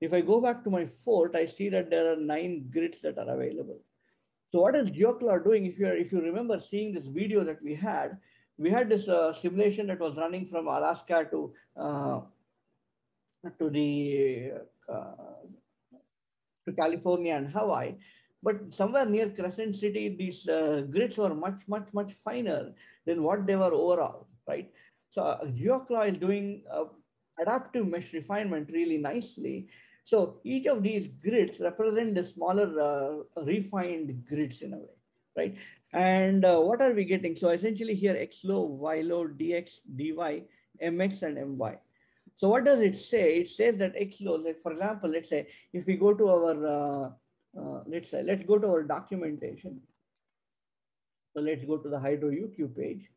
If I go back to my fort, I see that there are nine grids that are available. So what is GeoClaw doing? If you are, if you remember seeing this video that we had, we had this uh, simulation that was running from Alaska to uh, to the uh, to California and Hawaii. But somewhere near Crescent City, these uh, grids were much, much, much finer than what they were overall, right? So uh, GeoClaw is doing uh, adaptive mesh refinement really nicely so each of these grids represent the smaller uh, refined grids in a way, right? And uh, what are we getting? So essentially here, x low, y low, dx, dy, mx, and my. So what does it say? It says that x low, like for example, let's say if we go to our, uh, uh, let's say, let's go to our documentation. So let's go to the Hydro UQ page.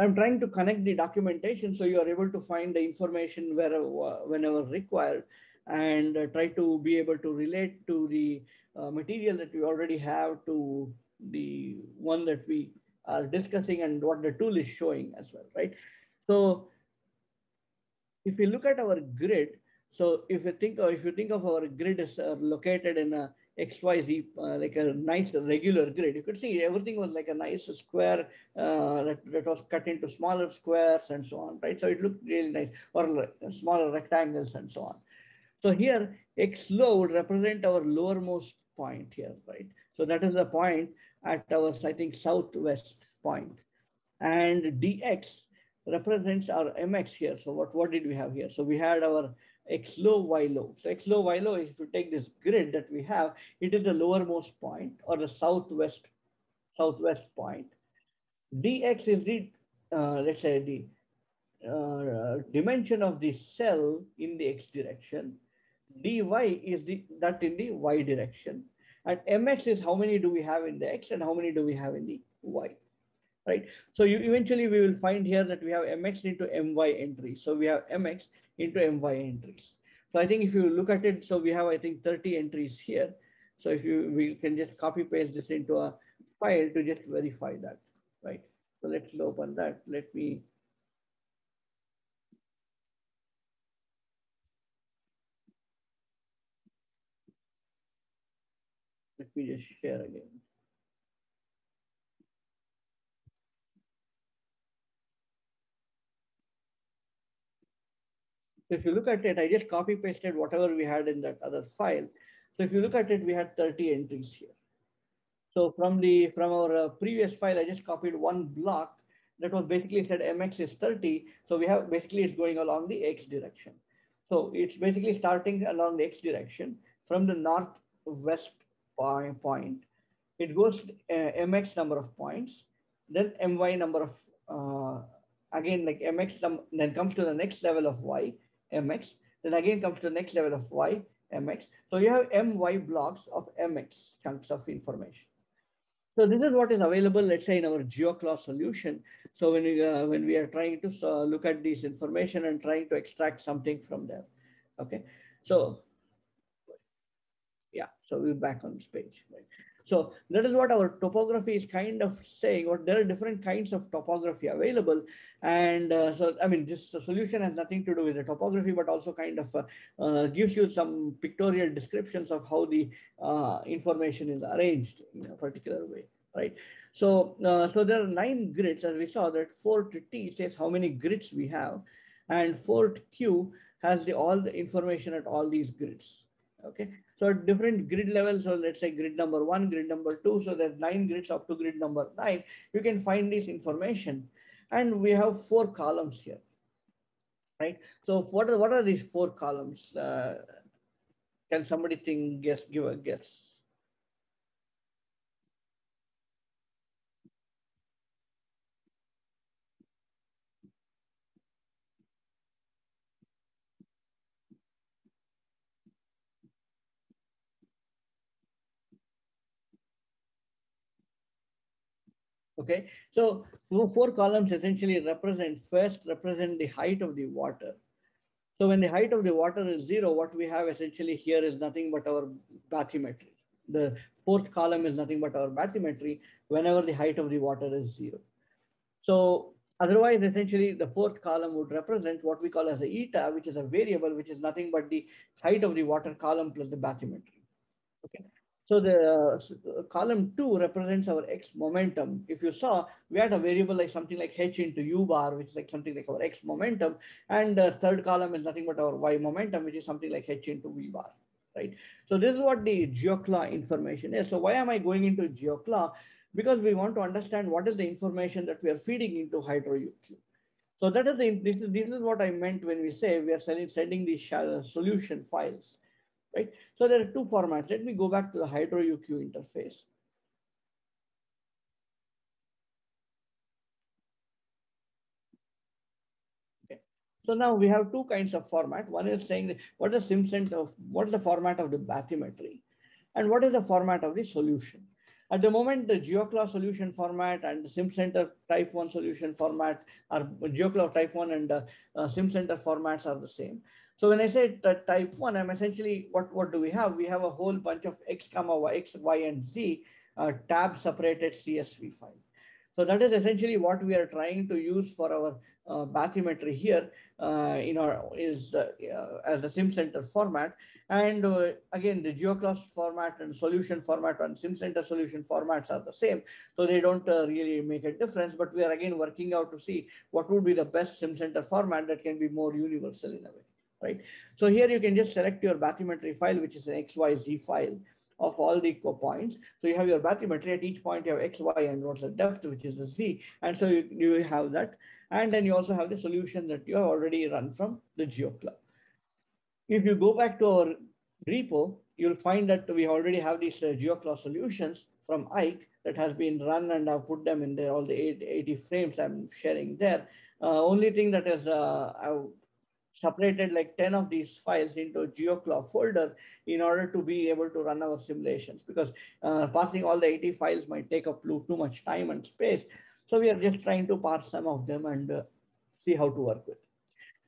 I'm trying to connect the documentation so you are able to find the information wherever, whenever required and uh, try to be able to relate to the uh, material that we already have to the one that we are discussing and what the tool is showing as well, right? So if you look at our grid, so if you think of, if you think of our grid is uh, located in a XYZ, uh, like a nice regular grid. You could see everything was like a nice square uh, that, that was cut into smaller squares and so on, right? So it looked really nice, or smaller rectangles and so on. So here, X low would represent our lowermost point here, right? So that is the point at our, I think, southwest point. And dx represents our mx here. So what, what did we have here? So we had our x low, y low. So x low, y low, if you take this grid that we have, it is the lowermost point or the southwest, southwest point. dx is the, uh, let's say the uh, dimension of the cell in the x direction. Dy is the that in the y direction. And mx is how many do we have in the x and how many do we have in the y right? So you eventually we will find here that we have mx into my entries. So we have mx into my entries. So I think if you look at it, so we have, I think 30 entries here. So if you, we can just copy paste this into a file to just verify that, right? So let's open that. Let me let me just share again. So if you look at it, I just copy pasted whatever we had in that other file. So if you look at it, we had 30 entries here. So from the from our uh, previous file, I just copied one block that was basically said mx is 30. So we have basically it's going along the x direction. So it's basically starting along the x direction from the northwest point. It goes uh, mx number of points, then my number of uh, again like mx then comes to the next level of y mx. Then again comes to the next level of y, mx. So you have my blocks of mx chunks of information. So this is what is available, let's say in our GeoClaw solution. So when we, uh, when we are trying to uh, look at this information and trying to extract something from there. Okay, so yeah, so we're back on this page. Right? So that is what our topography is kind of saying, or there are different kinds of topography available. And uh, so, I mean, this solution has nothing to do with the topography, but also kind of uh, uh, gives you some pictorial descriptions of how the uh, information is arranged in a particular way, right? So, uh, so there are nine grids, as we saw that Fort T says how many grids we have, and Fort Q has the, all the information at all these grids, okay? So different grid levels, so let's say grid number one, grid number two, so there's nine grids up to grid number nine, you can find this information. And we have four columns here, right? So what are, what are these four columns? Uh, can somebody think, guess, give a guess? Okay, so four columns essentially represent first represent the height of the water. So when the height of the water is zero, what we have essentially here is nothing but our bathymetry. The fourth column is nothing but our bathymetry whenever the height of the water is zero. So otherwise, essentially the fourth column would represent what we call as a eta, which is a variable, which is nothing but the height of the water column plus the bathymetry. Okay. So the uh, column two represents our x momentum. If you saw, we had a variable like something like h into u bar, which is like something like our x momentum. And the third column is nothing but our y momentum, which is something like h into v bar, right? So this is what the GeoClaw information is. So why am I going into GeoClaw? Because we want to understand what is the information that we are feeding into HydroUQ. So that is the, this is, this is what I meant when we say we are sending, sending these solution files right? So there are two formats. Let me go back to the HydroUQ interface. Okay. So now we have two kinds of format. One is saying what is the SimCenter of what is the format of the bathymetry, and what is the format of the solution. At the moment, the GeoClaw solution format and the SimCenter type 1 solution format are GeoClaw type 1 and uh, SimCenter formats are the same. So when I say type one, I'm essentially, what, what do we have? We have a whole bunch of X comma Y, X, Y, and Z uh, tab separated CSV file. So that is essentially what we are trying to use for our uh, bathymetry here uh, in our is uh, as a SimCenter format. And uh, again, the GeoClaw format and solution format and SimCenter solution formats are the same. So they don't uh, really make a difference, but we are again working out to see what would be the best SimCenter format that can be more universal in a way, right? So here you can just select your bathymetry file, which is an XYZ file of all the points. So you have your bathymetry at each point, you have X, Y, and what's the depth, which is the Z. And so you, you have that. And then you also have the solution that you have already run from the GeoClaw. If you go back to our repo, you'll find that we already have these uh, GeoClaw solutions from Ike that has been run and I've put them in there, all the 80 frames I'm sharing there. Uh, only thing that is uh, separated like 10 of these files into a GeoClaw folder in order to be able to run our simulations because uh, passing all the 80 files might take up too much time and space. So we are just trying to parse some of them and uh, see how to work with.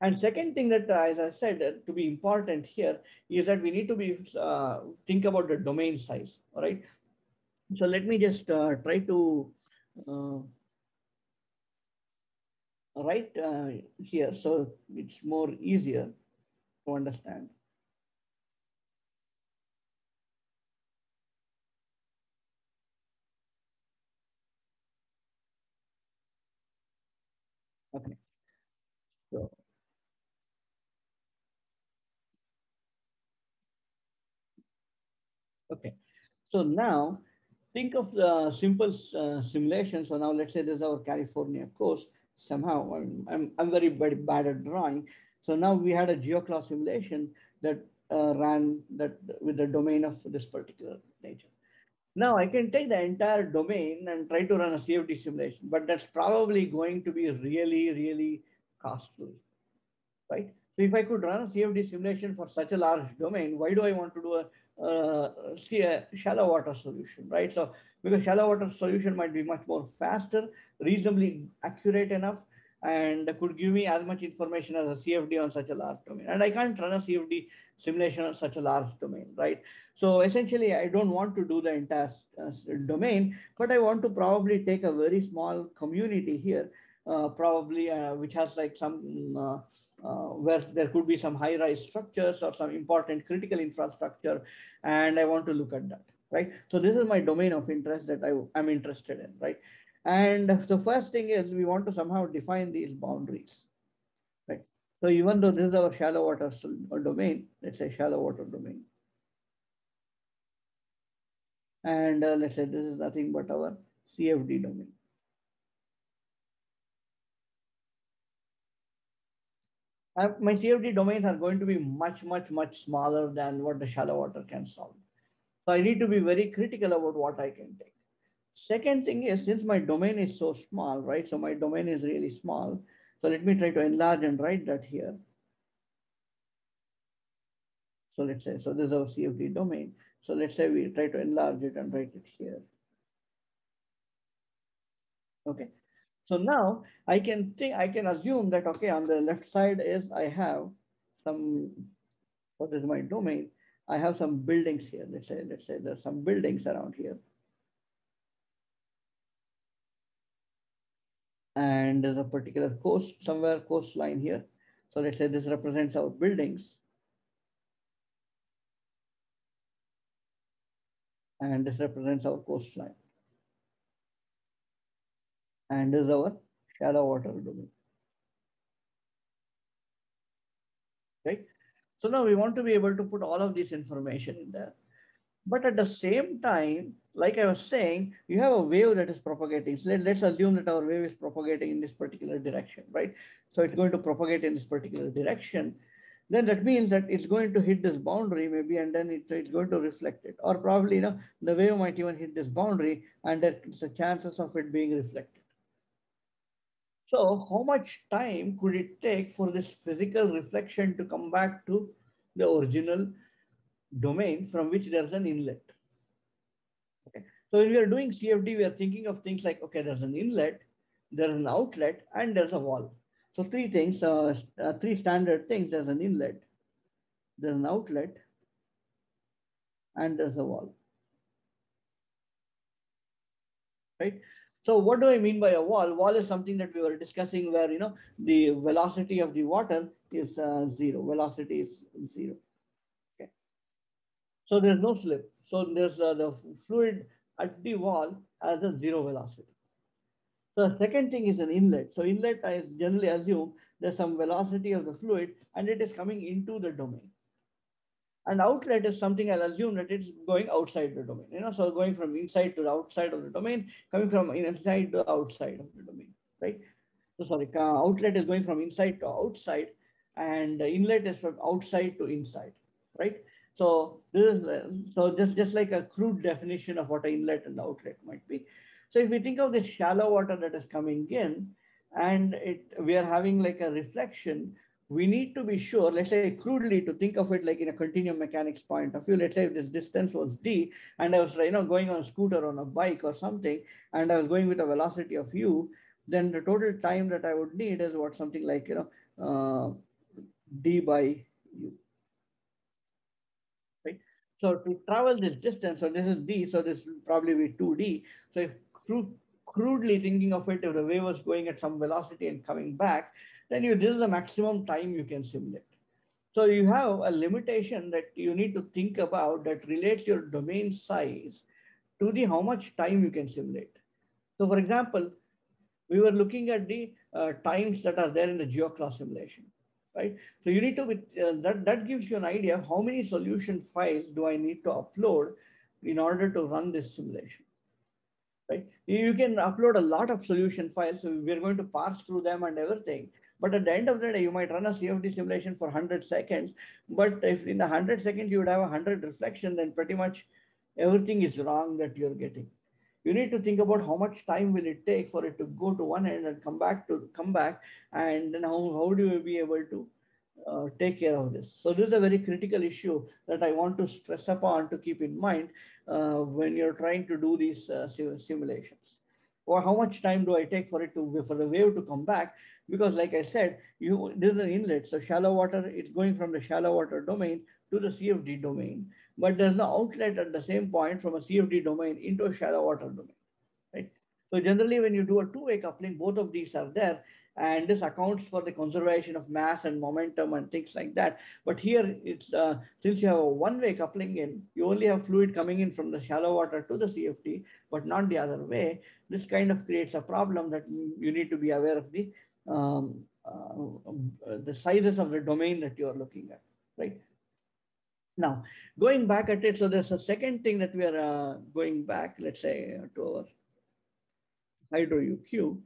And second thing that, uh, as I said, uh, to be important here is that we need to be uh, think about the domain size. All right. So let me just uh, try to uh, here so it's more easier to understand. Okay. So okay. So now think of the simple uh, simulation. So now let's say this is our California coast. Somehow I'm, I'm, I'm very, very bad at drawing. So now we had a GeoClaw simulation that uh, ran that with the domain of this particular nature. Now I can take the entire domain and try to run a CFD simulation, but that's probably going to be really, really costly, right? So if I could run a CFD simulation for such a large domain, why do I want to do a, uh, a shallow water solution, right? So because shallow water solution might be much more faster, reasonably accurate enough, and could give me as much information as a CFD on such a large domain. And I can't run a CFD simulation on such a large domain, right? So essentially, I don't want to do the entire uh, domain, but I want to probably take a very small community here, uh, probably uh, which has like some uh, uh, where there could be some high-rise structures or some important critical infrastructure, and I want to look at that, right? So this is my domain of interest that I am interested in, right? And the first thing is we want to somehow define these boundaries, right? So even though this is our shallow water domain, let's say shallow water domain. And uh, let's say this is nothing but our CFD domain. Uh, my CFD domains are going to be much, much, much smaller than what the shallow water can solve. So I need to be very critical about what I can take. Second thing is, since my domain is so small, right? So my domain is really small. So let me try to enlarge and write that here. So let's say, so this is our CFD domain. So let's say we try to enlarge it and write it here. Okay. So now I can think, I can assume that, okay, on the left side is I have some, what is my domain? I have some buildings here. Let's say, let's say there's some buildings around here. and there's a particular coast somewhere coastline here. So let's say this represents our buildings. And this represents our coastline. And this is our shallow water domain. Right? So now we want to be able to put all of this information in there. But at the same time, like I was saying, you have a wave that is propagating. So let, us assume that our wave is propagating in this particular direction, right? So it's going to propagate in this particular direction. Then that means that it's going to hit this boundary maybe, and then it, it's going to reflect it. Or probably, you know, the wave might even hit this boundary and there's a chances of it being reflected. So how much time could it take for this physical reflection to come back to the original domain from which there's an inlet. Okay. So when we are doing CFD, we are thinking of things like, okay, there's an inlet, there's an outlet, and there's a wall. So three things, uh, uh, three standard things. There's an inlet, there's an outlet, and there's a wall. Right. So what do I mean by a wall? Wall is something that we were discussing where, you know, the velocity of the water is uh, zero. Velocity is zero. Okay. So there's no slip. So there's uh, the fluid at the wall has a zero velocity. So the second thing is an inlet. So inlet, I generally assume there's some velocity of the fluid and it is coming into the domain. And outlet is something I'll assume that it's going outside the domain, you know, so going from inside to the outside of the domain, coming from inside to outside of the domain, right? So sorry, uh, outlet is going from inside to outside and inlet is from outside to inside, right? So this is so just, just like a crude definition of what an inlet and outlet might be. So if we think of this shallow water that is coming in and it we are having like a reflection we need to be sure, let's say crudely to think of it like in a continuum mechanics point of view, let's say this distance was d and I was you know going on a scooter on a bike or something, and I was going with a velocity of u, then the total time that I would need is what something like you know uh, d by u. Right. So to travel this distance, so this is d, so this will probably be 2d. So if crudely thinking of it, if the wave was going at some velocity and coming back, then you this is the maximum time you can simulate. So you have a limitation that you need to think about that relates your domain size to the how much time you can simulate. So for example, we were looking at the uh, times that are there in the GeoClaw simulation, right? So you need to, be, uh, that, that gives you an idea of how many solution files do I need to upload in order to run this simulation right? You can upload a lot of solution files. So we're going to parse through them and everything. But at the end of the day, you might run a CFD simulation for 100 seconds. But if in the 100 seconds you would have 100 reflection, then pretty much everything is wrong that you're getting. You need to think about how much time will it take for it to go to one end and come back to come back, and then how, how do you be able to uh, take care of this. So this is a very critical issue that I want to stress upon to keep in mind uh, when you're trying to do these uh, simulations. Or how much time do I take for it to for the wave to come back? because like I said, you this is an inlet. So shallow water, it's going from the shallow water domain to the CFD domain, but there's no outlet at the same point from a CFD domain into a shallow water domain, right? So generally when you do a two-way coupling, both of these are there and this accounts for the conservation of mass and momentum and things like that. But here it's, uh, since you have a one-way coupling in, you only have fluid coming in from the shallow water to the CFD, but not the other way. This kind of creates a problem that you need to be aware of the um, uh, the sizes of the domain that you are looking at, right? Now, going back at it, so there's a second thing that we are uh, going back, let's say, to our hydro UQ.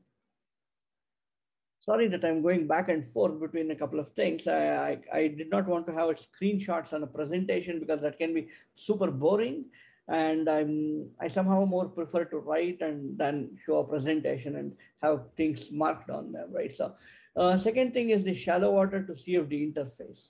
Sorry that I'm going back and forth between a couple of things. I, I, I did not want to have screenshots on a presentation because that can be super boring and I'm I somehow more prefer to write and then show a presentation and have things marked on them, right? So uh, second thing is the shallow water to CFD interface.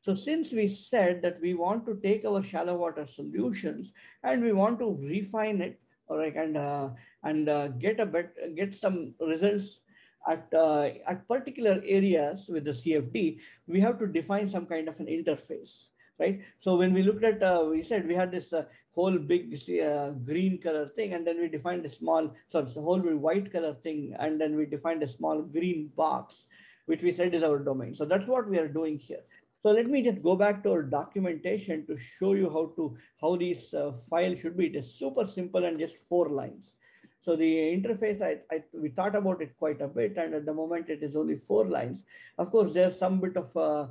So since we said that we want to take our shallow water solutions and we want to refine it, right, and uh, and uh, get a bit get some results at uh, at particular areas with the CFD, we have to define some kind of an interface right? So when we looked at, uh, we said we had this uh, whole big uh, green color thing, and then we defined a small, so a whole white color thing, and then we defined a small green box, which we said is our domain. So that's what we are doing here. So let me just go back to our documentation to show you how to how these uh, files should be. It is super simple and just four lines. So the interface, I, I, we thought about it quite a bit, and at the moment it is only four lines. Of course, there's some bit of uh,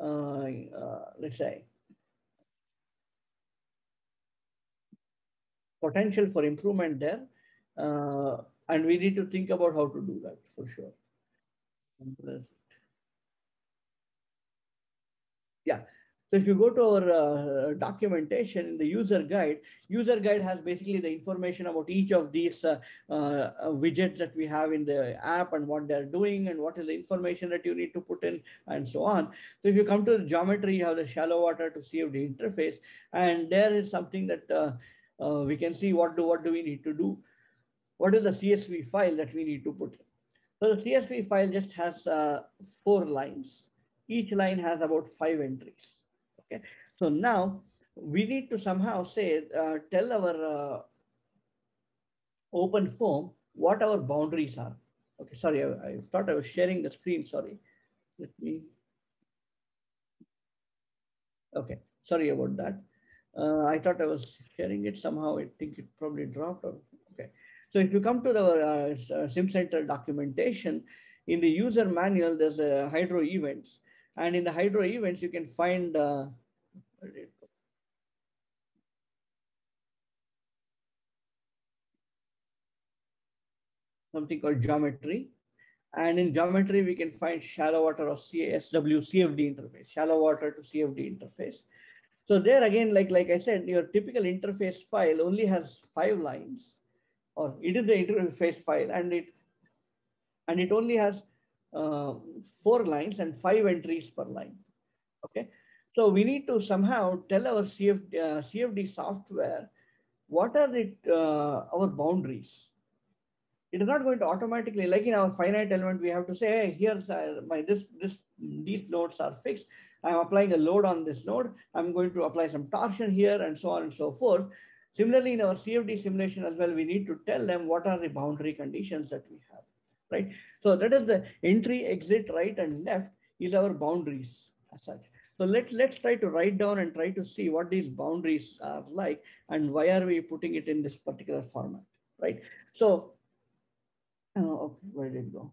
uh, uh, let's say, potential for improvement there. Uh, and we need to think about how to do that for sure. Yeah, so if you go to our uh, documentation in the user guide, user guide has basically the information about each of these uh, uh, widgets that we have in the app and what they're doing and what is the information that you need to put in and so on. So if you come to the geometry, you have the shallow water to CFD interface, and there is something that uh, uh, we can see what do what do we need to do. What is the CSV file that we need to put in? So the CSV file just has uh, four lines. Each line has about five entries. Okay, so now we need to somehow say, uh, tell our uh, OpenFOAM what our boundaries are. Okay, sorry, I, I thought I was sharing the screen, sorry. Let me, okay, sorry about that. Uh, I thought I was sharing it somehow. I think it probably dropped. Or, okay, so if you come to the uh, uh SimCenter documentation, in the user manual, there's a hydro events. And in the hydro events, you can find, uh, something called geometry. And in geometry, we can find shallow water or CSW CFD interface, shallow water to CFD interface. So there again, like, like I said, your typical interface file only has five lines, or it is the interface file, and it and it only has uh, four lines and five entries per line. Okay, so we need to somehow tell our CFD, uh, CFD software what are the uh, our boundaries it is not going to automatically, like in our finite element, we have to say, hey, here's uh, my, this, this, these nodes are fixed. I'm applying a load on this node. I'm going to apply some torsion here and so on and so forth. Similarly, in our CFD simulation as well, we need to tell them what are the boundary conditions that we have, right? So that is the entry, exit, right and left is our boundaries as such. So let, let's try to write down and try to see what these boundaries are like and why are we putting it in this particular format, right? So Oh, where did it go?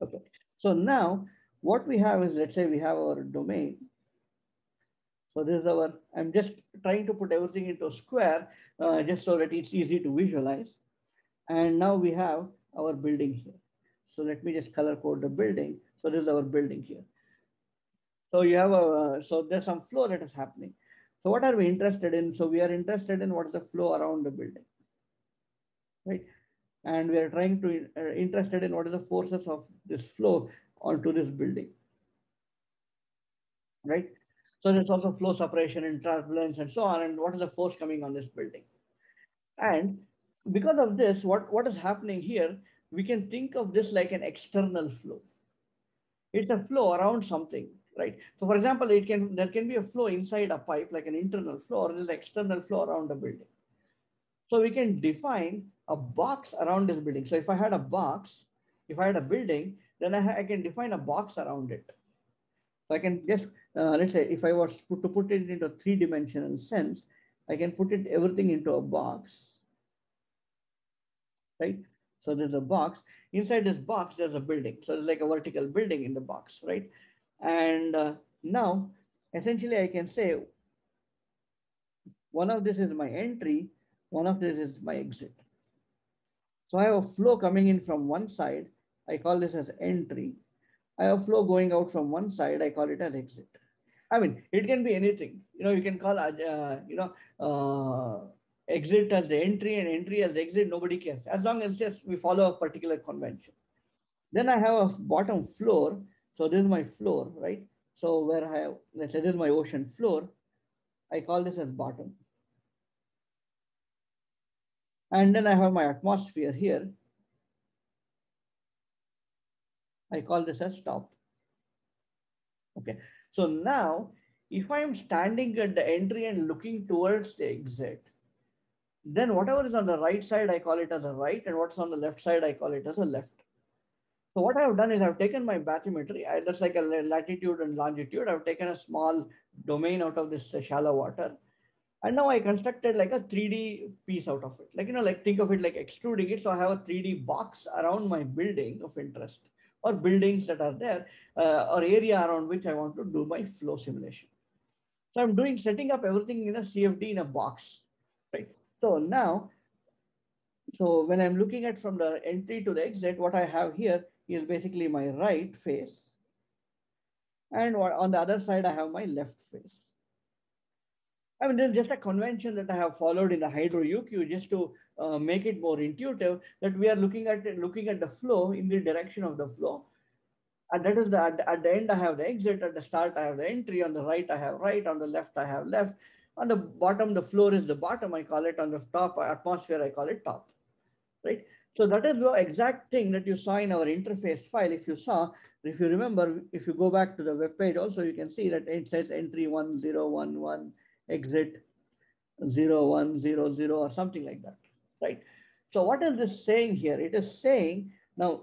Okay, so now what we have is, let's say we have our domain. So this is our, I'm just trying to put everything into a square uh, just so that it's easy to visualize. And now we have our building here. So let me just color code the building. So this is our building here. So you have a, so there's some flow that is happening. So what are we interested in? So we are interested in what's the flow around the building, right? And we are trying to uh, interested in what is the forces of this flow onto this building, right? So there's also flow separation and turbulence and so on. And what is the force coming on this building? And because of this, what, what is happening here, we can think of this like an external flow. It's a flow around something right? So for example, it can there can be a flow inside a pipe, like an internal flow, or this external flow around a building. So we can define a box around this building. So if I had a box, if I had a building, then I, I can define a box around it. So I can just, uh, let's say if I was to, put it into a three-dimensional sense, I can put it everything into a box, right? So there's a box. Inside this box, there's a building. So it's like a vertical building in the box, right? And uh, now, essentially, I can say one of this is my entry, one of this is my exit. So I have a flow coming in from one side. I call this as entry. I have flow going out from one side. I call it as exit. I mean, it can be anything. You know, you can call, uh, you know, uh, exit as the entry and entry as exit. Nobody cares as long as just we follow a particular convention. Then I have a bottom floor so this is my floor, right? So where I have, let's say this is my ocean floor, I call this as bottom. And then I have my atmosphere here. I call this as top. Okay, so now if I'm standing at the entry and looking towards the exit, then whatever is on the right side, I call it as a right, and what's on the left side, I call it as a left. So what I've done is I've taken my bathymetry, I, that's like a latitude and longitude. I've taken a small domain out of this shallow water. And now I constructed like a 3D piece out of it. Like, you know, like think of it like extruding it. So I have a 3D box around my building of interest or buildings that are there uh, or area around which I want to do my flow simulation. So I'm doing setting up everything in a CFD in a box, right? So now, so when I'm looking at from the entry to the exit, what I have here is basically my right face. And on the other side, I have my left face. I mean, this is just a convention that I have followed in the Hydro UQ just to uh, make it more intuitive that we are looking at looking at the flow in the direction of the flow. And that is the at, at the end I have the exit, at the start I have the entry, on the right I have right, on the left I have left. On the bottom, the floor is the bottom, I call it. On the top atmosphere, I call it top, right? So that is the exact thing that you saw in our interface file. If you saw, if you remember, if you go back to the web page also, you can see that it says entry 1011 exit zero, one, zero, zero, or something like that, right? So what is this saying here? It is saying, now,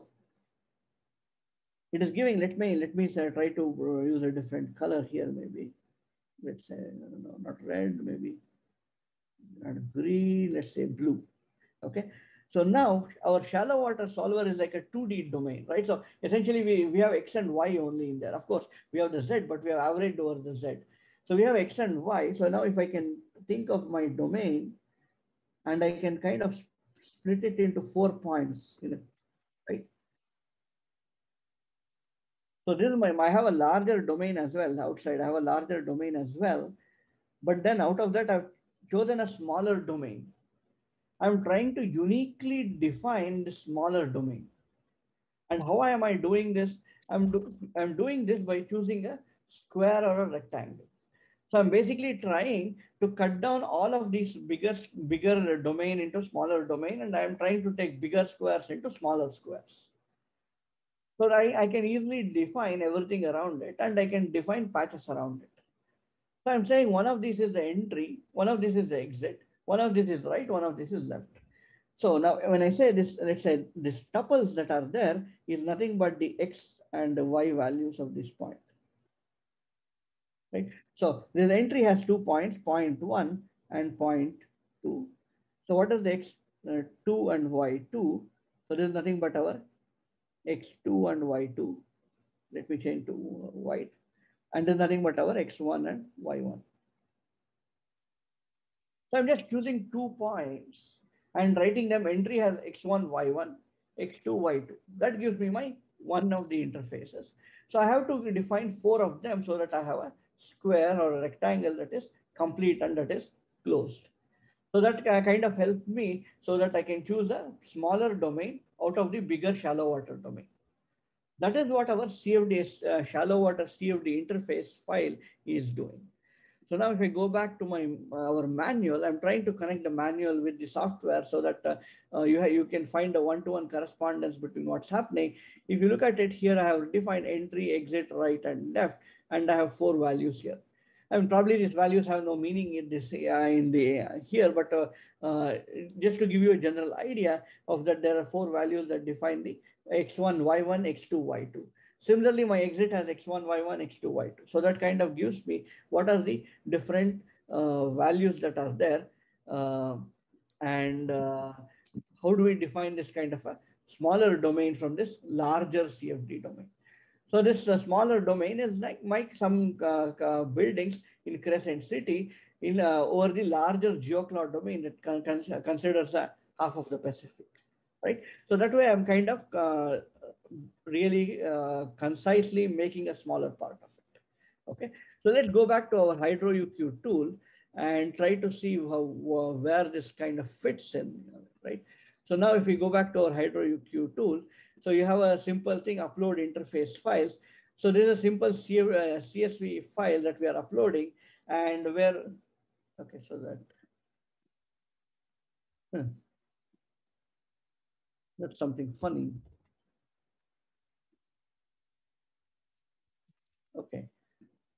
it is giving, let me, let me say, try to uh, use a different color here, maybe. Let's say, not red, maybe not green, let's say blue, okay? So now our shallow water solver is like a 2D domain, right? So essentially we, we have X and Y only in there. Of course, we have the Z, but we have averaged over the Z. So we have X and Y. So now if I can think of my domain and I can kind of split it into four points, you know, right? So this is my, I have a larger domain as well outside. I have a larger domain as well. But then out of that, I've chosen a smaller domain. I'm trying to uniquely define the smaller domain. And how am I doing this? I'm, do, I'm doing this by choosing a square or a rectangle. So I'm basically trying to cut down all of these bigger, bigger domain into smaller domain, and I'm trying to take bigger squares into smaller squares. So I, I can easily define everything around it, and I can define patches around it. So I'm saying one of these is the entry, one of this is the exit, one of this is right, one of this is left. So now when I say this, let's say these tuples that are there is nothing but the x and the y values of this point right? So this entry has two points, point one and point two. So what is the x uh, two and y two? So there's nothing but our x2 and y2. Let me change to white. And there's nothing but our x1 and y1. So I'm just choosing two points and writing them. Entry has x1, y1, x2, y2. That gives me my one of the interfaces. So I have to define four of them so that I have a square or a rectangle that is complete and that is closed. So that kind of helped me so that I can choose a smaller domain out of the bigger shallow water domain. That is what our CFD, uh, shallow water CFD interface file is doing. So now if I go back to my our manual, I'm trying to connect the manual with the software so that uh, uh, you, you can find a one-to-one -one correspondence between what's happening. If you look at it here, I have defined entry, exit, right, and left and I have four values here. I mean, probably these values have no meaning in this in the here, but uh, uh, just to give you a general idea of that, there are four values that define the x1, y1, x2, y2. Similarly, my exit has x1, y1, x2, y2. So that kind of gives me what are the different uh, values that are there, uh, and how do we define this kind of a smaller domain from this larger CFD domain. So this smaller domain is like, like some uh, uh, buildings in Crescent City in uh, over the larger GeoClaw domain that con considers uh, half of the Pacific, right? So that way I'm kind of really concisely making a smaller part of it, okay? So let's go back to our HydroUQ tool and try to see how, where this kind of fits in, right? So now if we go back to our HydroUQ tool, so you have a simple thing, upload interface files. So this is a simple CSV uh, file that we are uploading and where, okay, so that, that's something funny. Okay,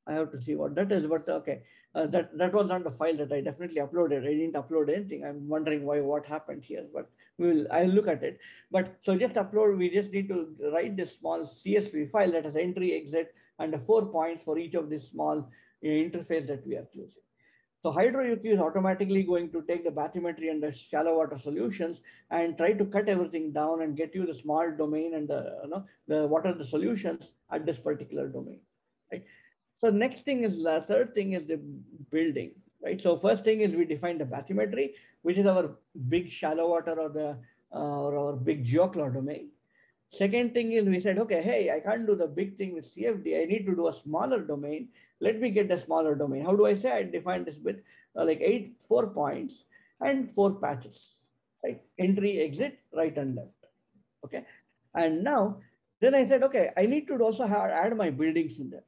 I have to see what that is, but okay. Uh, that that was not the file that I definitely uploaded. I didn't upload anything. I'm wondering why what happened here, but we will I'll look at it. But so just upload. We just need to write this small CSV file that has entry, exit, and the four points for each of these small uh, interface that we are choosing. So HydroUQ is automatically going to take the bathymetry and the shallow water solutions and try to cut everything down and get you the small domain and the, you know, the what are the solutions at this particular domain, right? So next thing is the third thing is the building, right? So first thing is we define the bathymetry, which is our big shallow water or the uh, or our big GeoClaw domain. Second thing is we said, okay, hey, I can't do the big thing with CFD. I need to do a smaller domain. Let me get a smaller domain. How do I say? I define this with uh, like eight, four points and four patches, right? Entry, exit, right and left. Okay. And now, then I said, okay, I need to also have, add my buildings in there.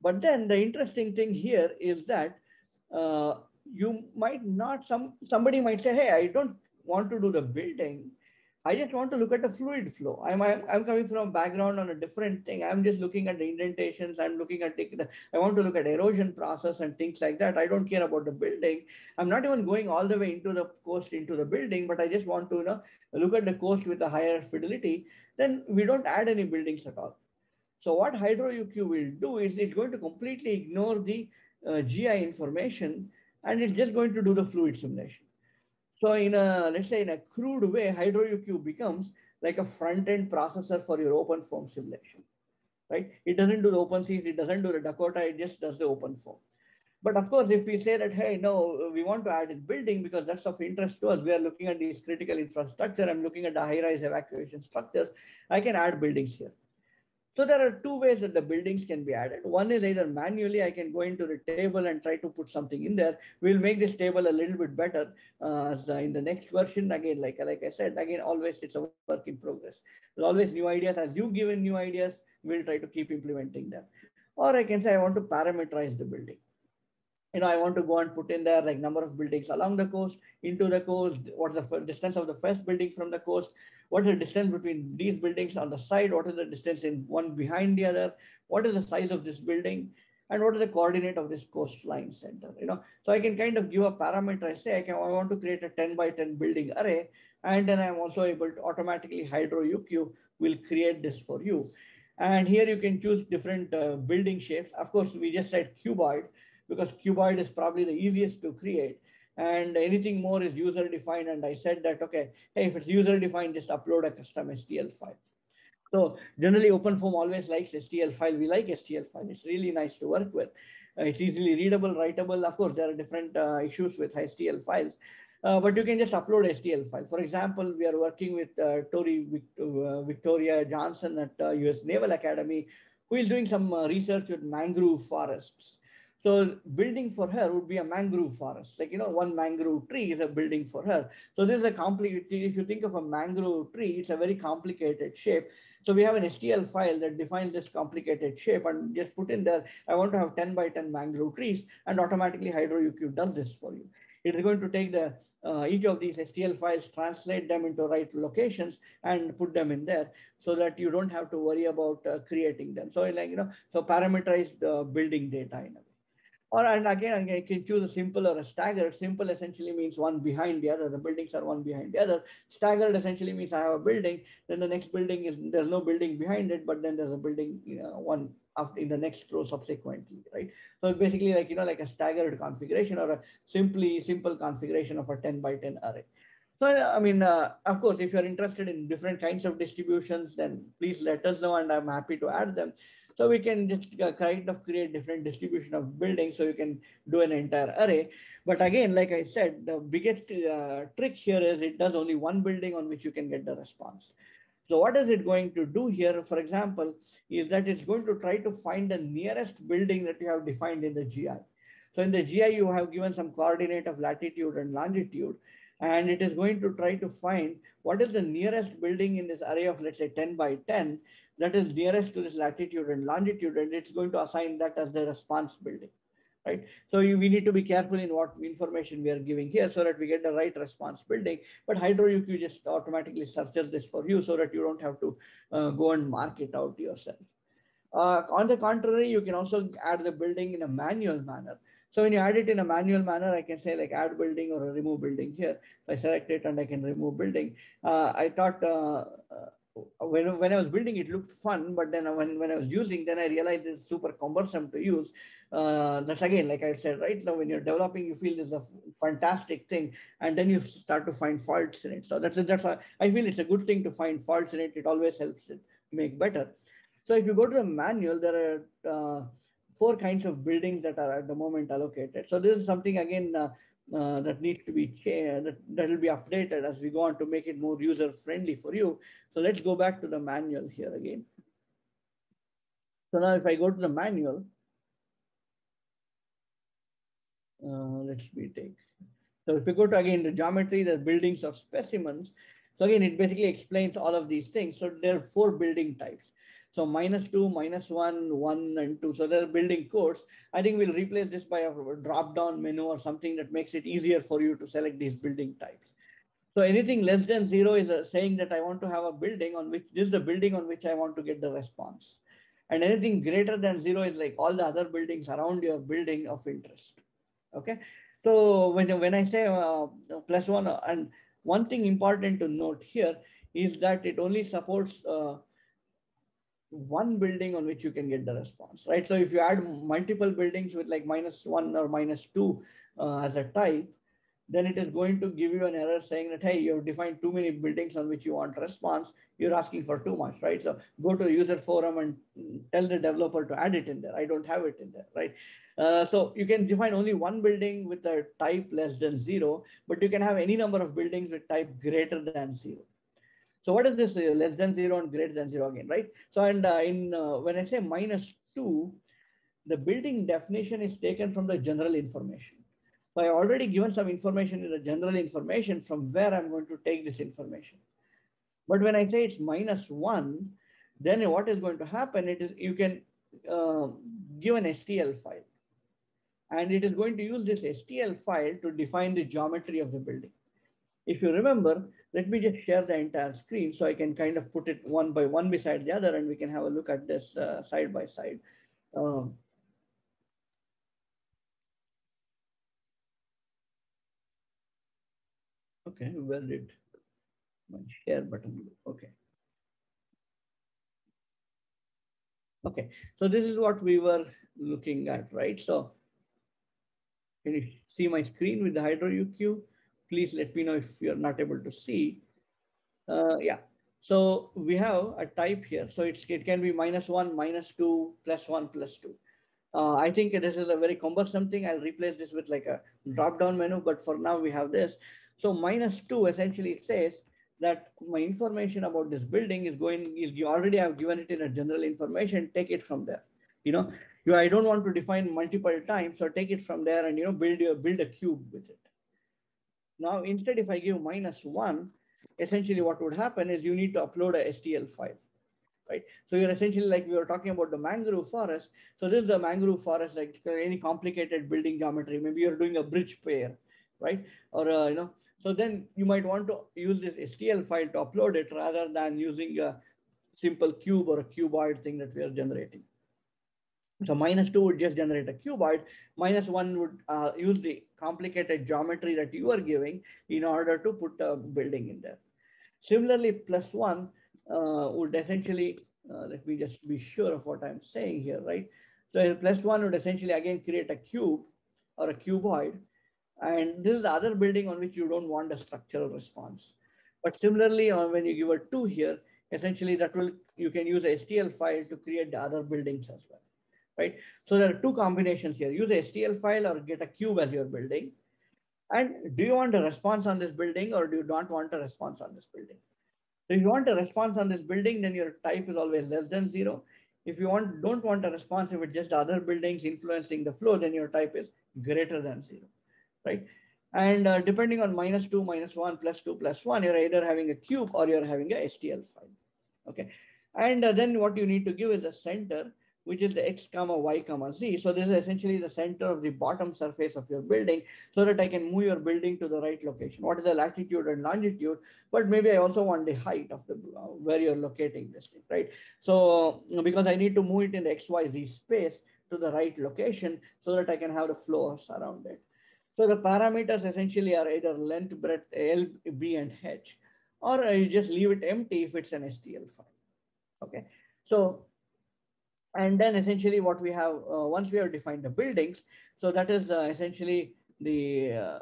But then the interesting thing here is that uh, you might not, some somebody might say, hey, I don't want to do the building. I just want to look at the fluid flow. I'm, I'm coming from a background on a different thing. I'm just looking at the indentations. I'm looking at, the, I want to look at erosion process and things like that. I don't care about the building. I'm not even going all the way into the coast, into the building, but I just want to you know, look at the coast with a higher fidelity. Then we don't add any buildings at all. So what HydroUQ will do is it's going to completely ignore the uh, GI information and it's just going to do the fluid simulation. So in a, let's say in a crude way, HydroUQ becomes like a front-end processor for your OpenFOAM simulation, right? It doesn't do the OpenSees, it doesn't do the Dakota, it just does the OpenFOAM. But of course, if we say that, hey, no, we want to add in building because that's of interest to us, we are looking at these critical infrastructure, I'm looking at the high-rise evacuation structures, I can add buildings here. So there are two ways that the buildings can be added. One is either manually, I can go into the table and try to put something in there. We'll make this table a little bit better uh, in the next version. Again, like, like I said, again, always it's a work in progress. There's always new ideas. As you give in new ideas, we'll try to keep implementing them. Or I can say I want to parameterize the building you know, I want to go and put in there like number of buildings along the coast, into the coast, what's the distance of the first building from the coast, what is the distance between these buildings on the side, what is the distance in one behind the other, what is the size of this building, and what is the coordinate of this coastline center, you know. So I can kind of give a parameter, I say I, can, I want to create a 10 by 10 building array, and then I'm also able to automatically Hydro UQ will create this for you. And here you can choose different uh, building shapes. Of course, we just said cuboid, because cuboid is probably the easiest to create and anything more is user defined. And I said that, okay, hey, if it's user defined, just upload a custom STL file. So generally OpenFOAM always likes STL file. We like STL file. It's really nice to work with. Uh, it's easily readable, writable. Of course, there are different uh, issues with STL files, uh, but you can just upload STL file. For example, we are working with uh, Tori uh, Victoria Johnson at US uh, Naval Academy, who is doing some research with mangrove forests. So building for her would be a mangrove forest. Like, you know, one mangrove tree is a building for her. So this is a complicated, if you think of a mangrove tree, it's a very complicated shape. So we have an STL file that defines this complicated shape and just put in there, I want to have 10 by 10 mangrove trees and automatically HydroUQ does this for you. It is going to take the uh, each of these STL files, translate them into right locations and put them in there so that you don't have to worry about uh, creating them. So like, you know, so parameterized uh, building data in a way. Or and again, I can choose a simple or a staggered. Simple essentially means one behind the other. The buildings are one behind the other. Staggered essentially means I have a building, then the next building is there's no building behind it, but then there's a building, you know, one after in the next row subsequently, right? So basically like you know like a staggered configuration or a simply simple configuration of a 10 by 10 array. So, I mean, uh, of course, if you're interested in different kinds of distributions, then please let us know and I'm happy to add them. So we can just uh, kind of create different distribution of buildings so you can do an entire array. But again, like I said, the biggest uh, trick here is it does only one building on which you can get the response. So what is it going to do here, for example, is that it's going to try to find the nearest building that you have defined in the GI. So in the GI, you have given some coordinate of latitude and longitude, and it is going to try to find what is the nearest building in this array of, let's say, 10 by 10, that is nearest to this latitude and longitude, and it's going to assign that as the response building, right? So you, we need to be careful in what information we are giving here so that we get the right response building. But HydroUQ just automatically searches this for you so that you don't have to uh, go and mark it out yourself. Uh, on the contrary, you can also add the building in a manual manner. So when you add it in a manual manner, I can say like add building or remove building here. So I select it and I can remove building. Uh, I thought uh, uh when, when I was building, it looked fun, but then when, when I was using, then I realized it's super cumbersome to use. Uh, that's again, like I said, right? So when you're developing, you feel this is a fantastic thing, and then you start to find faults in it. So that's that's why I feel it's a good thing to find faults in it. It always helps it make better. So if you go to the manual, there are uh, four kinds of buildings that are at the moment allocated. So this is something again uh, uh, that needs to be changed, that, that will be updated as we go on to make it more user friendly for you. So let's go back to the manual here again. So now if I go to the manual, uh, let's me take. So if we go to again the geometry, the buildings of specimens. So again, it basically explains all of these things. So there are four building types. So minus two, minus one, one and two. So they're building codes. I think we'll replace this by a drop down menu or something that makes it easier for you to select these building types. So anything less than zero is uh, saying that I want to have a building on which this is the building on which I want to get the response. And anything greater than zero is like all the other buildings around your building of interest. Okay. So when, when I say uh, plus one, uh, and one thing important to note here is that it only supports uh, one building on which you can get the response, right? So if you add multiple buildings with like minus one or minus two uh, as a type, then it is going to give you an error saying that, hey, you've defined too many buildings on which you want response. You're asking for too much, right? So go to user forum and tell the developer to add it in there. I don't have it in there, right? Uh, so you can define only one building with a type less than zero, but you can have any number of buildings with type greater than zero. So what is this uh, less than zero and greater than zero again, right? So and uh, in uh, when I say minus two, the building definition is taken from the general information. So I already given some information in the general information from where I'm going to take this information. But when I say it's minus one, then what is going to happen? It is you can uh, give an STL file. And it is going to use this STL file to define the geometry of the building. If you remember, let me just share the entire screen so I can kind of put it one by one beside the other and we can have a look at this uh, side by side. Um, Okay, where did my share button go? Okay. Okay, so this is what we were looking at, right? So can you see my screen with the Hydro UQ? Please let me know if you're not able to see. Uh, yeah, so we have a type here. So it's, it can be minus one, minus two, plus one, plus two. Uh, I think this is a very cumbersome thing. I'll replace this with like a drop down menu, but for now we have this. So minus two essentially says that my information about this building is going, is you already have given it in a general information, take it from there. You know, you, I don't want to define multiple times, so take it from there and, you know, build your, build a cube with it. Now, instead, if I give minus one, essentially what would happen is you need to upload a STL file right? So you're essentially like we were talking about the mangrove forest. So this is the mangrove forest, like any complicated building geometry. Maybe you're doing a bridge pair, right? Or uh, you know, so then you might want to use this STL file to upload it rather than using a simple cube or a cuboid thing that we are generating. So minus two would just generate a cuboid. Minus one would uh, use the complicated geometry that you are giving in order to put a building in there. Similarly, plus one uh, would essentially, uh, let me just be sure of what I'm saying here, right? So plus one would essentially again create a cube or a cuboid and this is the other building on which you don't want a structural response. But similarly, uh, when you give a two here, essentially that will, you can use a STL file to create the other buildings as well, right? So there are two combinations here. Use a STL file or get a cube as your building. And do you want a response on this building or do you not want a response on this building? So if you want a response on this building, then your type is always less than zero. If you want don't want a response, if it's just other buildings influencing the flow, then your type is greater than zero right? And uh, depending on minus two, minus one, plus two, plus one, you're either having a cube or you're having a STL file, okay? And uh, then what you need to give is a center, which is the x comma y comma z. So this is essentially the center of the bottom surface of your building so that I can move your building to the right location. What is the latitude and longitude? But maybe I also want the height of the uh, where you're locating this thing, right? So because I need to move it in the x, y, z space to the right location so that I can have the flows around it. So the parameters essentially are either length, breadth, L, B, and H, or you just leave it empty if it's an STL file. Okay. So, and then essentially what we have, uh, once we have defined the buildings, so that is uh, essentially the uh,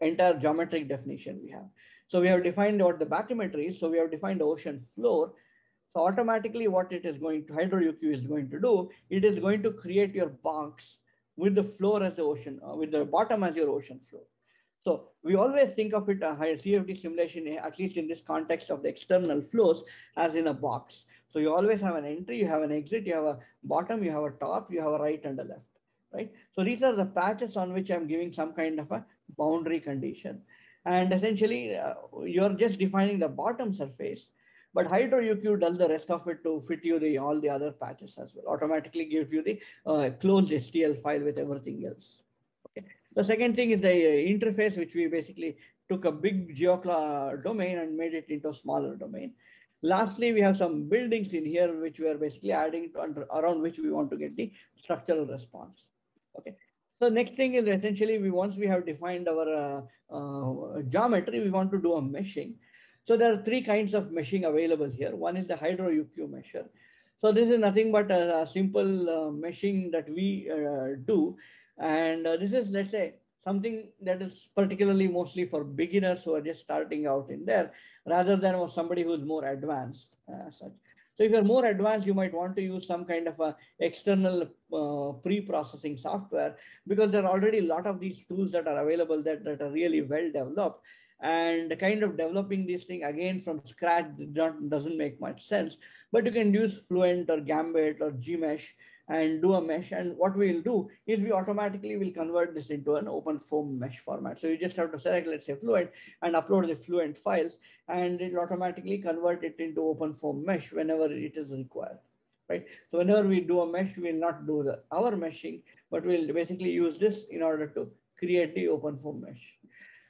entire geometric definition we have. So we have defined what the bathymetry is. So we have defined the ocean floor. So automatically what it is going to, Hydro UQ is going to do, it is going to create your box with the floor as the ocean, uh, with the bottom as your ocean floor. So we always think of it a higher CFD simulation, at least in this context of the external flows, as in a box. So you always have an entry, you have an exit, you have a bottom, you have a top, you have a right and a left, right? So these are the patches on which I'm giving some kind of a boundary condition. And essentially, uh, you're just defining the bottom surface but Hydro UQ does the rest of it to fit you the all the other patches as well. Automatically gives you the uh, closed STL file with everything else. Okay. The second thing is the uh, interface, which we basically took a big GeoClaw domain and made it into a smaller domain. Lastly, we have some buildings in here, which we are basically adding under, around which we want to get the structural response. Okay. So next thing is essentially we once we have defined our uh, uh, geometry, we want to do a meshing. So there are three kinds of meshing available here. One is the hydro UQ mesher. So this is nothing but a, a simple uh, meshing that we uh, do. And uh, this is, let's say, something that is particularly mostly for beginners who are just starting out in there, rather than somebody who's more advanced uh, such. So if you're more advanced, you might want to use some kind of a external uh, pre-processing software because there are already a lot of these tools that are available that, that are really well developed and kind of developing this thing again from scratch not, doesn't make much sense. But you can use Fluent or Gambit or Gmsh and do a mesh. And what we'll do is we automatically will convert this into an open OpenFOAM mesh format. So you just have to select, let's say Fluent and upload the Fluent files and it will automatically convert it into open OpenFOAM mesh whenever it is required. Right. So whenever we do a mesh, we'll not do the our meshing, but we'll basically use this in order to create the open OpenFOAM mesh.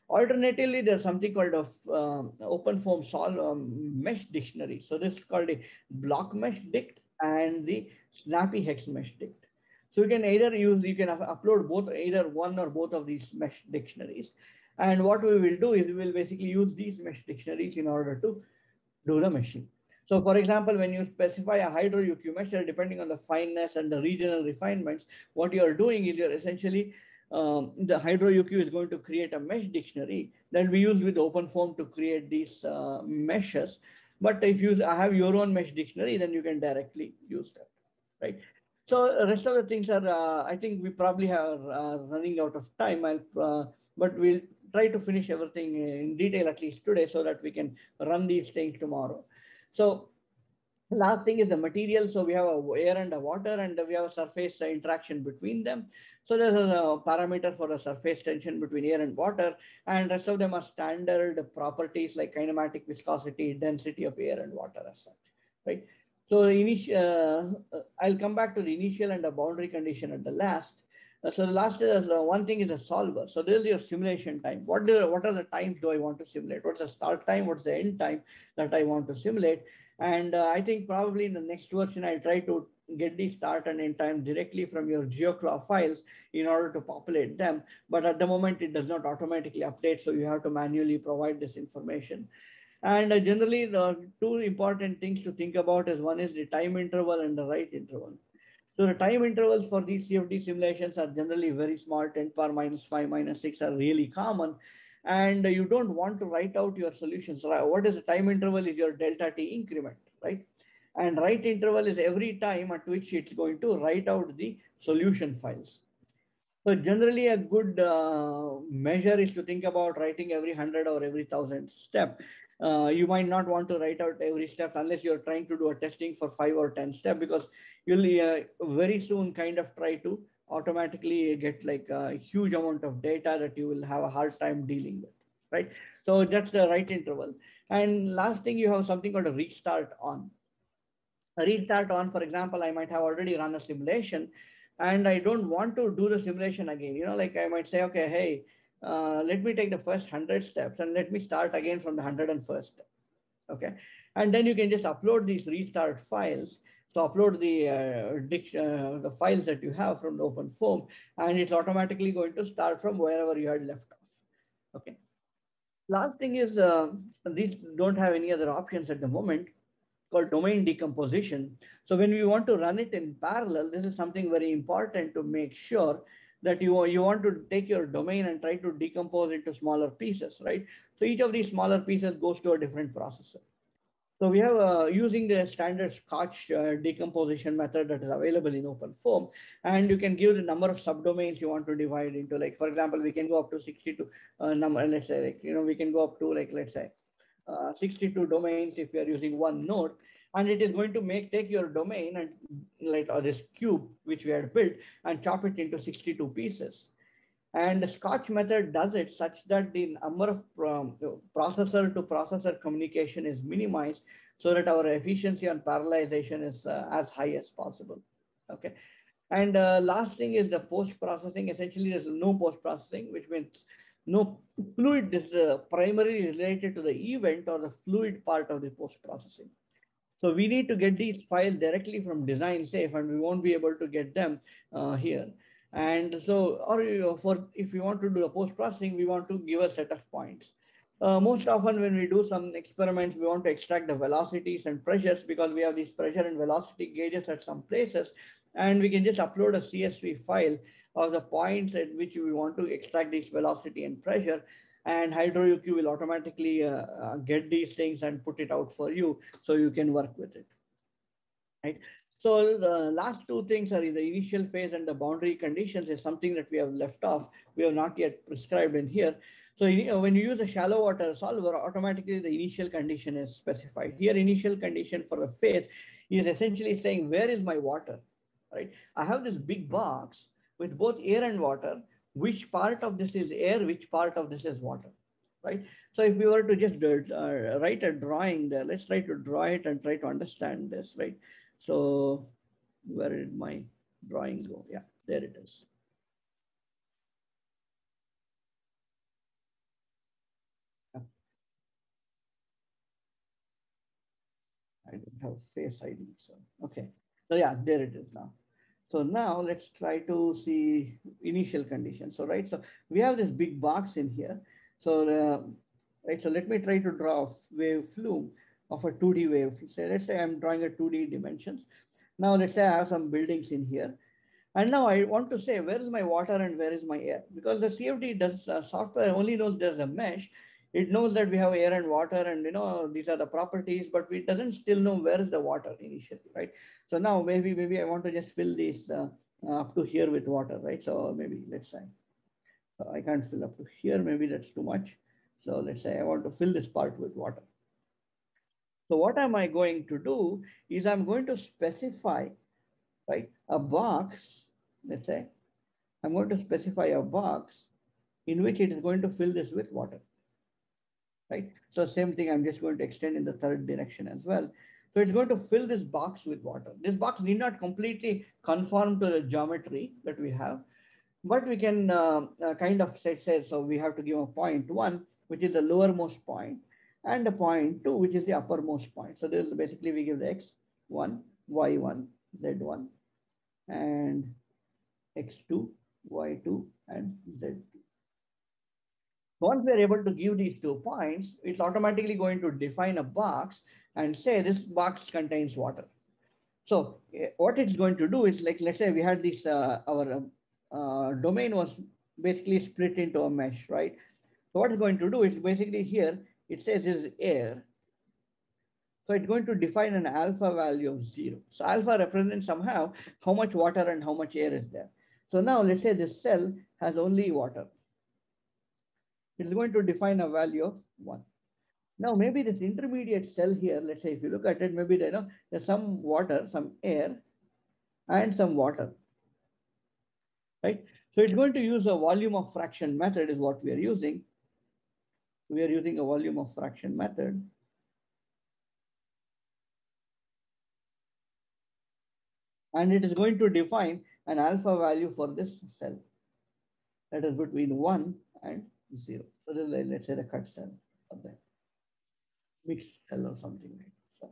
Alternatively, there's something called a um, OpenFOAM solve um, mesh dictionary. So this is called a block mesh dict and the snappy hex mesh dict. So you can either use, you can upload both, either one or both of these mesh dictionaries. And what we will do is we will basically use these mesh dictionaries in order to do the meshing. So for example, when you specify a hydro UQ mesher, depending on the fineness and the regional refinements, what you are doing is you're essentially, um, the hydro UQ is going to create a mesh dictionary that we use with OpenFOAM to create these uh, meshes. But if you have your own mesh dictionary, then you can directly use that right? So rest of the things are, uh, I think we probably have uh, running out of time, uh, but we'll try to finish everything in detail at least today so that we can run these things tomorrow. So last thing is the material. So we have a air and a water and we have a surface interaction between them. So there's a parameter for the surface tension between air and water and rest of them are standard properties like kinematic viscosity, density of air and water as such, right? So initial, uh, I'll come back to the initial and the boundary condition at the last. Uh, so the last is uh, one thing is a solver. So this is your simulation time. What do what are the times do I want to simulate? What's the start time? What's the end time that I want to simulate? And uh, I think probably in the next version, I'll try to get the start and end time directly from your geoclaw files in order to populate them. But at the moment, it does not automatically update. So you have to manually provide this information. And uh, generally, the two important things to think about is one is the time interval and the write interval. So the time intervals for these CFD simulations are generally very small, 10 power minus 5 minus 6 are really common. And you don't want to write out your solutions. What is the time interval is your delta T increment, right? And write interval is every time at which it's going to write out the solution files. So generally a good uh, measure is to think about writing every 100 or every 1000 step uh, you might not want to write out every step unless you're trying to do a testing for five or 10 step because you'll uh, very soon kind of try to automatically get like a huge amount of data that you will have a hard time dealing with, write? So that's the right interval. And last thing, you have something called a restart on. A restart on, for example, I might have already run a simulation and I don't want to do the simulation again. You know, like I might say, okay, hey, uh, let me take the first 100 steps and let me start again from the 101st step. Okay. And then you can just upload these restart files. So upload the uh, uh, the files that you have from the OpenFOAM, and it's automatically going to start from wherever you had left off. Okay. Last thing is uh, these don't have any other options at the moment called domain decomposition. So when we want to run it in parallel, this is something very important to make sure that you, you want to take your domain and try to decompose into smaller pieces, right? So each of these smaller pieces goes to a different processor. So we have uh, using the standard Scotch uh, decomposition method that is available in OpenFOAM, and you can give the number of subdomains you want to divide into. Like for example, we can go up to 62 uh, number. Let's say like you know we can go up to like let's say uh, 62 domains if we are using one node, and it is going to make take your domain and like or this cube which we had built and chop it into 62 pieces and the scotch method does it such that the number of um, processor to processor communication is minimized so that our efficiency on parallelization is uh, as high as possible okay And uh, last thing is the post-processing. Essentially, there's no post-processing, which means no fluid is uh, primarily related to the event or the fluid part of the post-processing. So we need to get these files directly from DesignSafe and we won't be able to get them uh, here. And so, or for if you want to do a post-processing, we want to give a set of points. Uh, most often when we do some experiments, we want to extract the velocities and pressures because we have these pressure and velocity gauges at some places. And we can just upload a CSV file of the points at which we want to extract this velocity and pressure. And HydroUQ will automatically uh, uh, get these things and put it out for you so you can work with it. Right. So the last two things are in the initial phase and the boundary conditions is something that we have left off. We have not yet prescribed in here. So when you use a shallow water solver, automatically the initial condition is specified. Here, initial condition for a phase is essentially saying, where is my water, right? I have this big box with both air and water. Which part of this is air? Which part of this is water, right? So if we were to just uh, write a drawing there, let's try to draw it and try to understand this, right? So where did my drawing go? Yeah, there it is. I don't have face ID. So, okay. So yeah, there it is now. So now let's try to see initial conditions. So, right. So we have this big box in here. So, uh, right. So let me try to draw a wave flume of a 2D wave. So let's say I'm drawing a 2D dimensions. Now let's say I have some buildings in here. And now I want to say, where is my water and where is my air? Because the CFD does uh, software only knows there's a mesh it knows that we have air and water and you know these are the properties but it doesn't still know where is the water initially right? So now maybe maybe i want to just fill this uh, up to here with water right? So maybe let's say uh, i can't fill up to here maybe that's too much. So let's say i want to fill this part with water. So what am i going to do is i'm going to specify right a box let's say i'm going to specify a box in which it is going to fill this with water right? So same thing, I'm just going to extend in the third direction as well. So it's going to fill this box with water. This box need not completely conform to the geometry that we have, but we can uh, uh, kind of say, say, so we have to give a point one, which is the lowermost point, and a point two, which is the uppermost point. So this is basically we give the x1, y1, z1, and x2, y2, and z2. Once we're able to give these two points, it's automatically going to define a box and say this box contains water. So eh, what it's going to do is like, let's say we had this, uh, our uh, domain was basically split into a mesh, right? So what it's going to do is basically here, it says is air. So it's going to define an alpha value of zero. So alpha represents somehow how much water and how much air is there. So now let's say this cell has only water it's going to define a value of one. Now, maybe this intermediate cell here, let's say if you look at it, maybe you know, there's some water, some air, and some water, right? So it's going to use a volume of fraction method is what we are using. We are using a volume of fraction method. And it is going to define an alpha value for this cell. That is between one and zero. So this is let's say the cut cell of that mixed cell or something. Right? So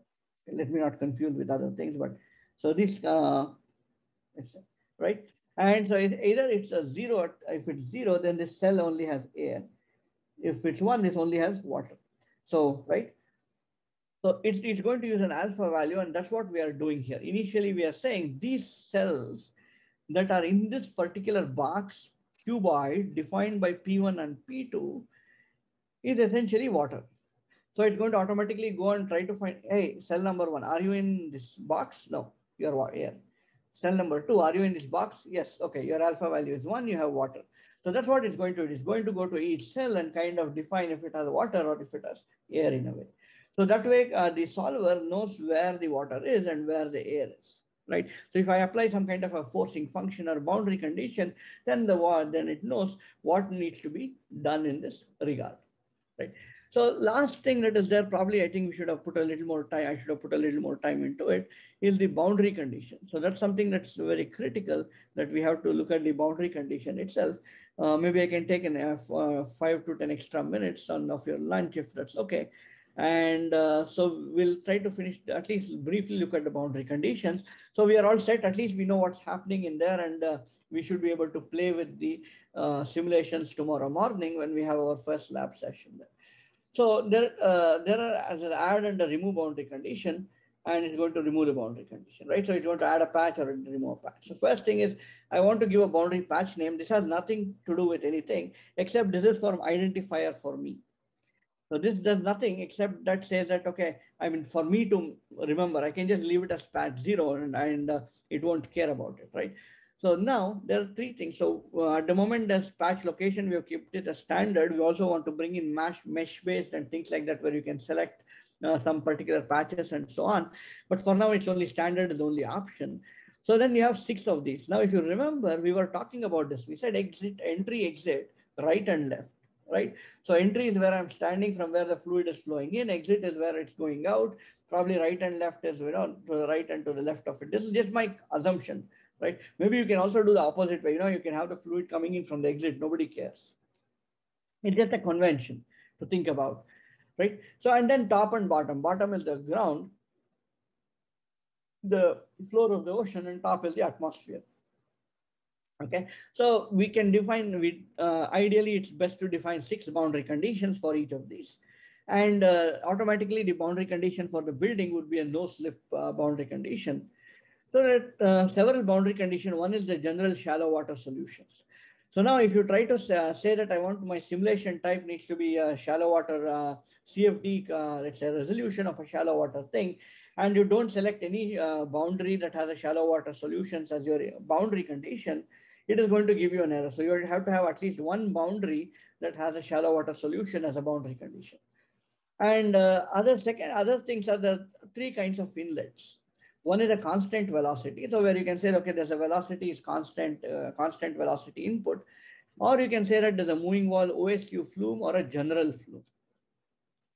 let me not confuse with other things, but so this uh, right. And so it's either it's a zero. If it's zero, then this cell only has air. If it's one, this only has water. So right. So it's, it's going to use an alpha value, and that's what we are doing here. Initially, we are saying these cells that are in this particular box cuboid defined by P1 and P2 is essentially water. So it's going to automatically go and try to find, hey, cell number one, are you in this box? No, you're air. Cell number two, are you in this box? Yes, okay, your alpha value is one, you have water. So that's what it's going to do. It's going to go to each cell and kind of define if it has water or if it has air in a way. So that way, uh, the solver knows where the water is and where the air is right? So if I apply some kind of a forcing function or boundary condition, then the then it knows what needs to be done in this regard, right? So last thing that is there, probably I think we should have put a little more time, I should have put a little more time into it, is the boundary condition. So that's something that's very critical that we have to look at the boundary condition itself. Uh, maybe I can take an uh, five to 10 extra minutes on of your lunch if that's okay. And uh, so we'll try to finish, at least briefly look at the boundary conditions. So we are all set, at least we know what's happening in there and uh, we should be able to play with the uh, simulations tomorrow morning when we have our first lab session. There. So there, uh, there are as an add and a remove boundary condition and it's going to remove the boundary condition, right? So it's going to add a patch or remove a patch. So first thing is I want to give a boundary patch name. This has nothing to do with anything except this is for identifier for me. So this does nothing except that says that, okay, I mean, for me to remember, I can just leave it as patch zero and, and uh, it won't care about it, right? So now there are three things. So uh, at the moment, as patch location, we have kept it as standard. We also want to bring in mesh, mesh based and things like that, where you can select uh, some particular patches and so on. But for now, it's only standard is the only option. So then you have six of these. Now, if you remember, we were talking about this. We said exit, entry, exit, right and left right? So entry is where I'm standing from where the fluid is flowing in. Exit is where it's going out. Probably right and left is you know to the right and to the left of it. This is just my assumption, right? Maybe you can also do the opposite way. You know, you can have the fluid coming in from the exit. Nobody cares. It's just a convention to think about, right? So and then top and bottom. Bottom is the ground, the floor of the ocean, and top is the atmosphere. Okay, so we can define, we, uh, ideally it's best to define six boundary conditions for each of these. And uh, automatically the boundary condition for the building would be a no slip uh, boundary condition. So that uh, several boundary condition, one is the general shallow water solutions. So now if you try to uh, say that I want my simulation type needs to be a shallow water uh, CFD, let's say resolution of a shallow water thing, and you don't select any boundary that has a shallow water solutions as your boundary condition, it is going to give you an error. So you have to have at least one boundary that has a shallow water solution as a boundary condition. And uh, other second, other things are the three kinds of inlets. One is a constant velocity. So where you can say, okay, there's a velocity is constant, uh, constant velocity input. Or you can say that there's a moving wall OSU flume or a general flume.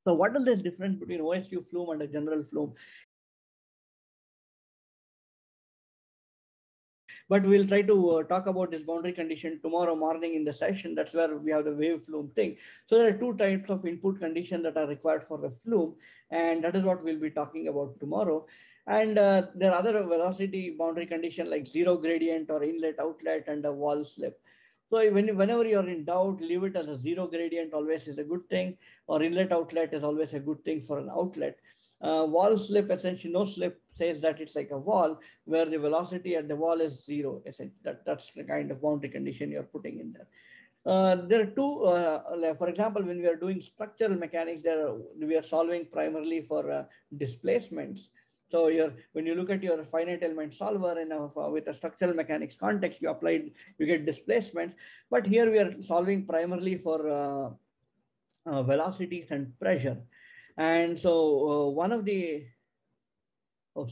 So what is the difference between OSU flume and a general flume? But we'll try to uh, talk about this boundary condition tomorrow morning in the session. That's where we have the wave flume thing. So there are two types of input condition that are required for the flume. And that is what we'll be talking about tomorrow. And uh, there are other velocity boundary condition like zero gradient or inlet outlet and a wall slip. So when, whenever you're in doubt, leave it as a zero gradient always is a good thing, or inlet outlet is always a good thing for an outlet. Uh, wall slip, essentially no slip says that it's like a wall where the velocity at the wall is zero. Essentially, that, that's the kind of boundary condition you're putting in there. Uh, there are two, uh, for example, when we are doing structural mechanics, there are, we are solving primarily for uh, displacements. So when you look at your finite element solver in a, with a structural mechanics context, you applied, you get displacements. But here we are solving primarily for uh, uh, velocities and pressure. And so uh, one of the, oh,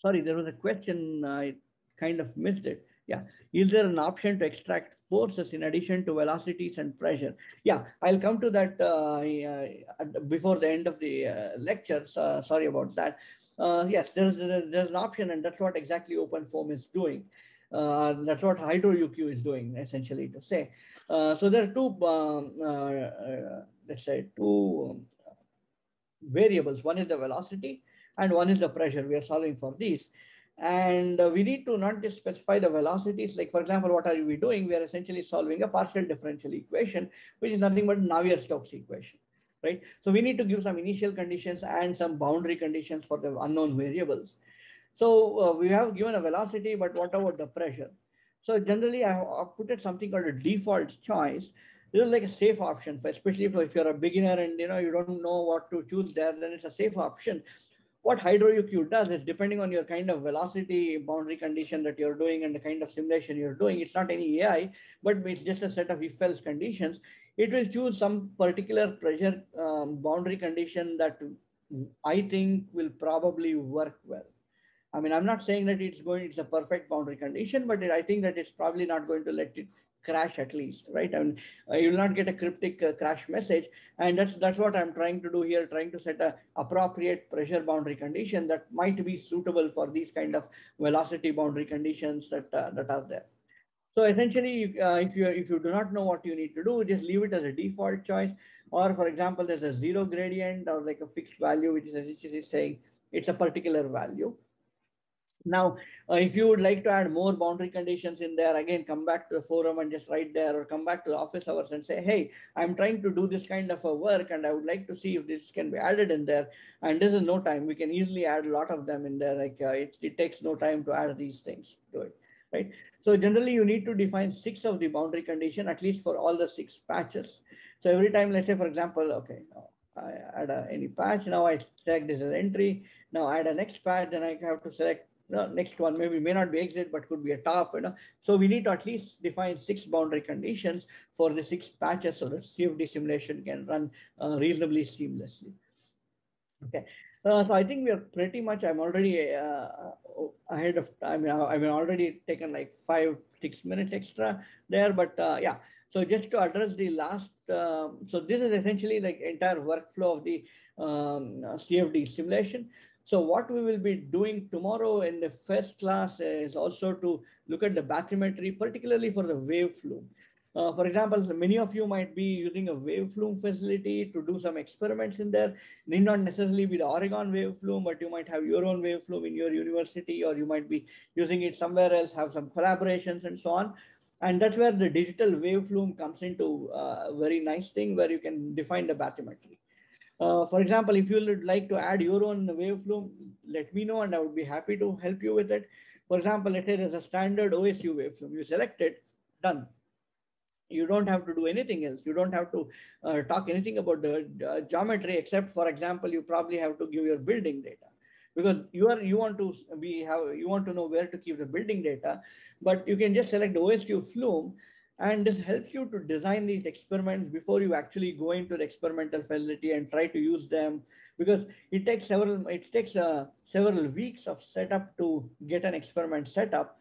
sorry, there was a question, I kind of missed it. Yeah, is there an option to extract forces in addition to velocities and pressure? Yeah, I'll come to that uh, uh, before the end of the uh, lecture. So, sorry about that. Uh, yes, there's, there's an option and that's what exactly OpenFOAM is doing. Uh, that's what HydroUQ is doing, essentially to say. Uh, so there are two, um, uh, let's say, two um, variables. One is the velocity and one is the pressure. We are solving for these. And uh, we need to not just specify the velocities. Like, for example, what are we doing? We are essentially solving a partial differential equation, which is nothing but Navier-Stokes equation, right? So we need to give some initial conditions and some boundary conditions for the unknown variables. So uh, we have given a velocity, but what about the pressure? So generally, I have put it something called a default choice, this is like a safe option for especially if you're a beginner and you know you don't know what to choose there then it's a safe option what HydroUQ does is depending on your kind of velocity boundary condition that you're doing and the kind of simulation you're doing, it's not any AI, but it's just a set of if-else conditions. It will choose some particular pressure um, boundary condition that I think will probably work well. I mean, I'm not saying that it's going, it's a perfect boundary condition, but I think that it's probably not going to let it crash at least, right? Mean, uh, you will not get a cryptic uh, crash message. And that's that's what I'm trying to do here, trying to set a appropriate pressure boundary condition that might be suitable for these kind of velocity boundary conditions that, uh, that are there. So essentially, uh, if you if you do not know what you need to do, just leave it as a default choice. Or for example, there's a zero gradient or like a fixed value, which is essentially saying it's a particular value. Now, uh, if you would like to add more boundary conditions in there, again, come back to the forum and just write there or come back to the office hours and say, hey, I'm trying to do this kind of a work and I would like to see if this can be added in there. And this is no time. We can easily add a lot of them in there. Like uh, it, it takes no time to add these things to it, right? So generally you need to define six of the boundary condition, at least for all the six patches. So every time, let's say, for example, okay, I add a, any patch. Now I select this as entry. Now I add a next patch, then I have to select the next one maybe may not be exit, but could be a top. You know? So we need to at least define six boundary conditions for the six patches so that CFD simulation can run uh, reasonably seamlessly. Okay, uh, so I think we are pretty much, I'm already uh, ahead of time. I mean, already taken like five, six minutes extra there, but uh, yeah. So just to address the last, um, so this is essentially like entire workflow of the um, CFD simulation. So what we will be doing tomorrow in the first class is also to look at the bathymetry, particularly for the wave flume. Uh, for example, many of you might be using a wave flume facility to do some experiments in there. Need not necessarily be the Oregon wave flume, but you might have your own wave flume in your university, or you might be using it somewhere else, have some collaborations and so on. And that's where the digital wave flume comes into a very nice thing where you can define the bathymetry. Uh, for example, if you would like to add your own wave flume, let me know and I would be happy to help you with it. For example, let's say there's a standard OSU wave flume. You select it, done. You don't have to do anything else. You don't have to uh, talk anything about the uh, geometry, except for example, you probably have to give your building data because you are you want to be have you want to know where to keep the building data, but you can just select OSU flume and this helps you to design these experiments before you actually go into the experimental facility and try to use them. Because it takes several, it takes uh, several weeks of setup to get an experiment set up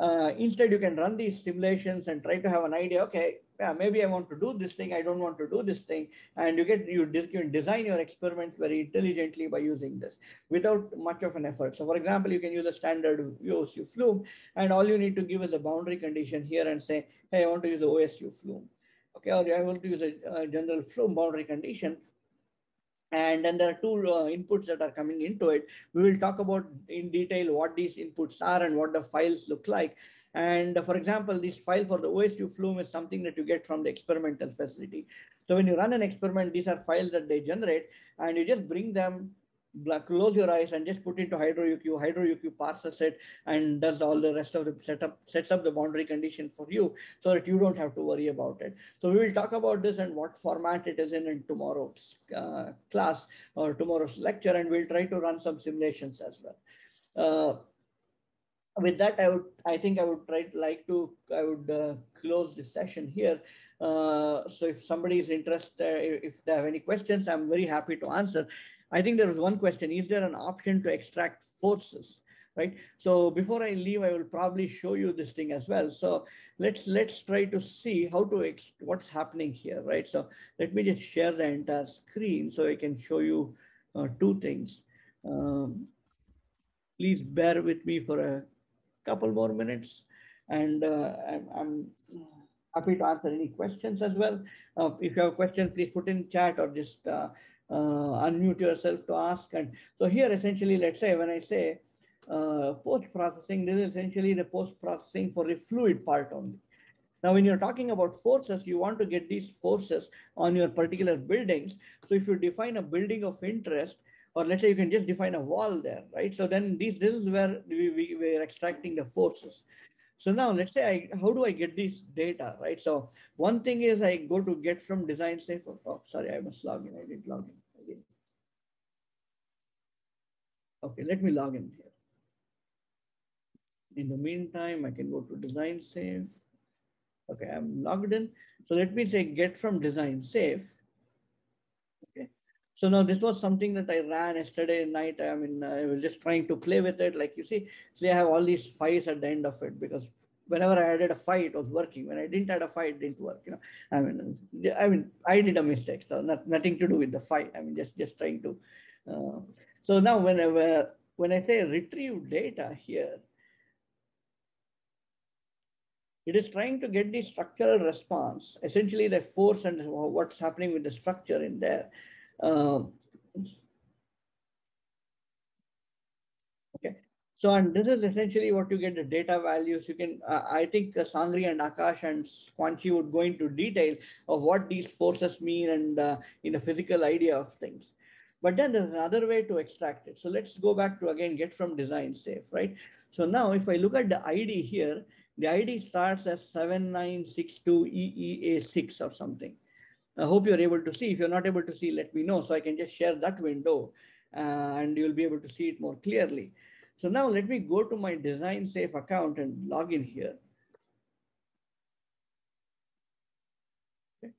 uh, instead, you can run these simulations and try to have an idea. Okay, yeah, maybe I want to do this thing. I don't want to do this thing, and you get you, you design your experiments very intelligently by using this without much of an effort. So, for example, you can use a standard OSU flume, and all you need to give is a boundary condition here and say, hey, I want to use a OSU flume. Okay, or I want to use a, a general flume boundary condition and then there are two uh, inputs that are coming into it. We will talk about in detail what these inputs are and what the files look like. And uh, for example, this file for the OSU Flume is something that you get from the experimental facility. So when you run an experiment, these are files that they generate and you just bring them close your eyes and just put into HydroUQ. HydroUQ parses it and does all the rest of the setup, sets up the boundary condition for you so that you don't have to worry about it. So we will talk about this and what format it is in in tomorrow's uh, class or tomorrow's lecture, and we'll try to run some simulations as well. Uh, with that, I would, I think I would try like to, I would uh, close this session here. Uh, so if somebody is interested, if they have any questions, I'm very happy to answer. I think there was one question, is there an option to extract forces, right? So before I leave, I will probably show you this thing as well. So let's let's try to see how to, what's happening here, right? So let me just share the entire screen so I can show you uh, two things. Um, please bear with me for a couple more minutes and uh, I'm, I'm, happy to answer any questions as well. Uh, if you have a question, please put in chat or just uh, unmute yourself to ask. And so here, essentially, let's say when I say uh, post-processing, this is essentially the post-processing for the fluid part only. Now, when you're talking about forces, you want to get these forces on your particular buildings. So if you define a building of interest, or let's say you can just define a wall there, right? So then these, this is where we, we, we're extracting the forces. So now let's say, I, how do I get this data, right? So one thing is I go to get from DesignSafe. Oh, sorry, I must log in. I didn't log in. again. Okay, let me log in here. In the meantime, I can go to DesignSafe. Okay, I'm logged in. So let me say get from DesignSafe. So now this was something that I ran yesterday night. I mean, I was just trying to play with it. Like you see, see, I have all these files at the end of it because whenever I added a fight, it was working. When I didn't add a fight, it didn't work. You know, I mean, I mean, I did a mistake. So not, nothing to do with the fight. I mean, just just trying to. Uh, so now, whenever when I say retrieve data here, it is trying to get the structural response, essentially the force and what's happening with the structure in there. Um, okay, so and this is essentially what you get the data values. You can, uh, I think uh, Sang-ri and Akash and Kuanshi would go into detail of what these forces mean and uh, in a physical idea of things. But then there's another way to extract it. So let's go back to again get from DesignSafe, right? So now if I look at the ID here, the ID starts as 7962EEA6 or something. I hope you're able to see. If you're not able to see, let me know so I can just share that window uh, and you'll be able to see it more clearly. So now let me go to my DesignSafe account and log in here. Okay.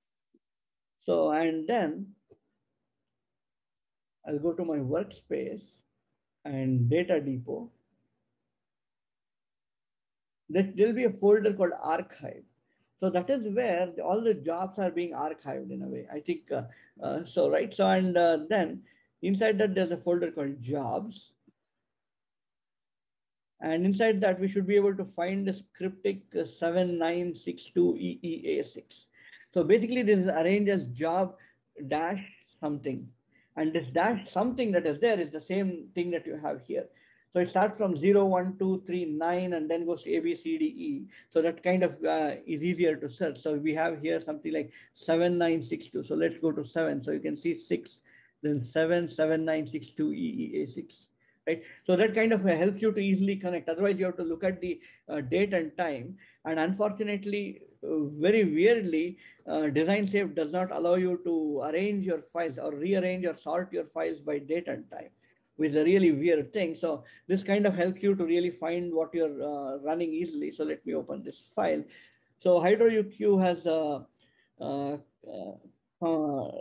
So, and then I'll go to my workspace and data depot there'll be a folder called archive. So that is where all the jobs are being archived in a way. I think uh, uh, so, right? So and uh, then inside that there's a folder called jobs. And inside that we should be able to find the cryptic 7962EEA6. So basically this is arranged as job dash something. And this dash something that is there is the same thing that you have here. So it starts from 0, 1, 2, 3, 9, and then goes to A, B, C, D, E. So that kind of uh, is easier to search. So we have here something like 7962. So let's go to 7. So you can see 6, then 7, 7962 E, E, A, 6. Right. So that kind of helps you to easily connect. Otherwise, you have to look at the uh, date and time. And unfortunately, uh, very weirdly, uh, DesignSafe does not allow you to arrange your files or rearrange or sort your files by date and time which is a really weird thing. So this kind of helps you to really find what you're uh, running easily. So let me open this file. So HydroUQ has uh, uh, uh, uh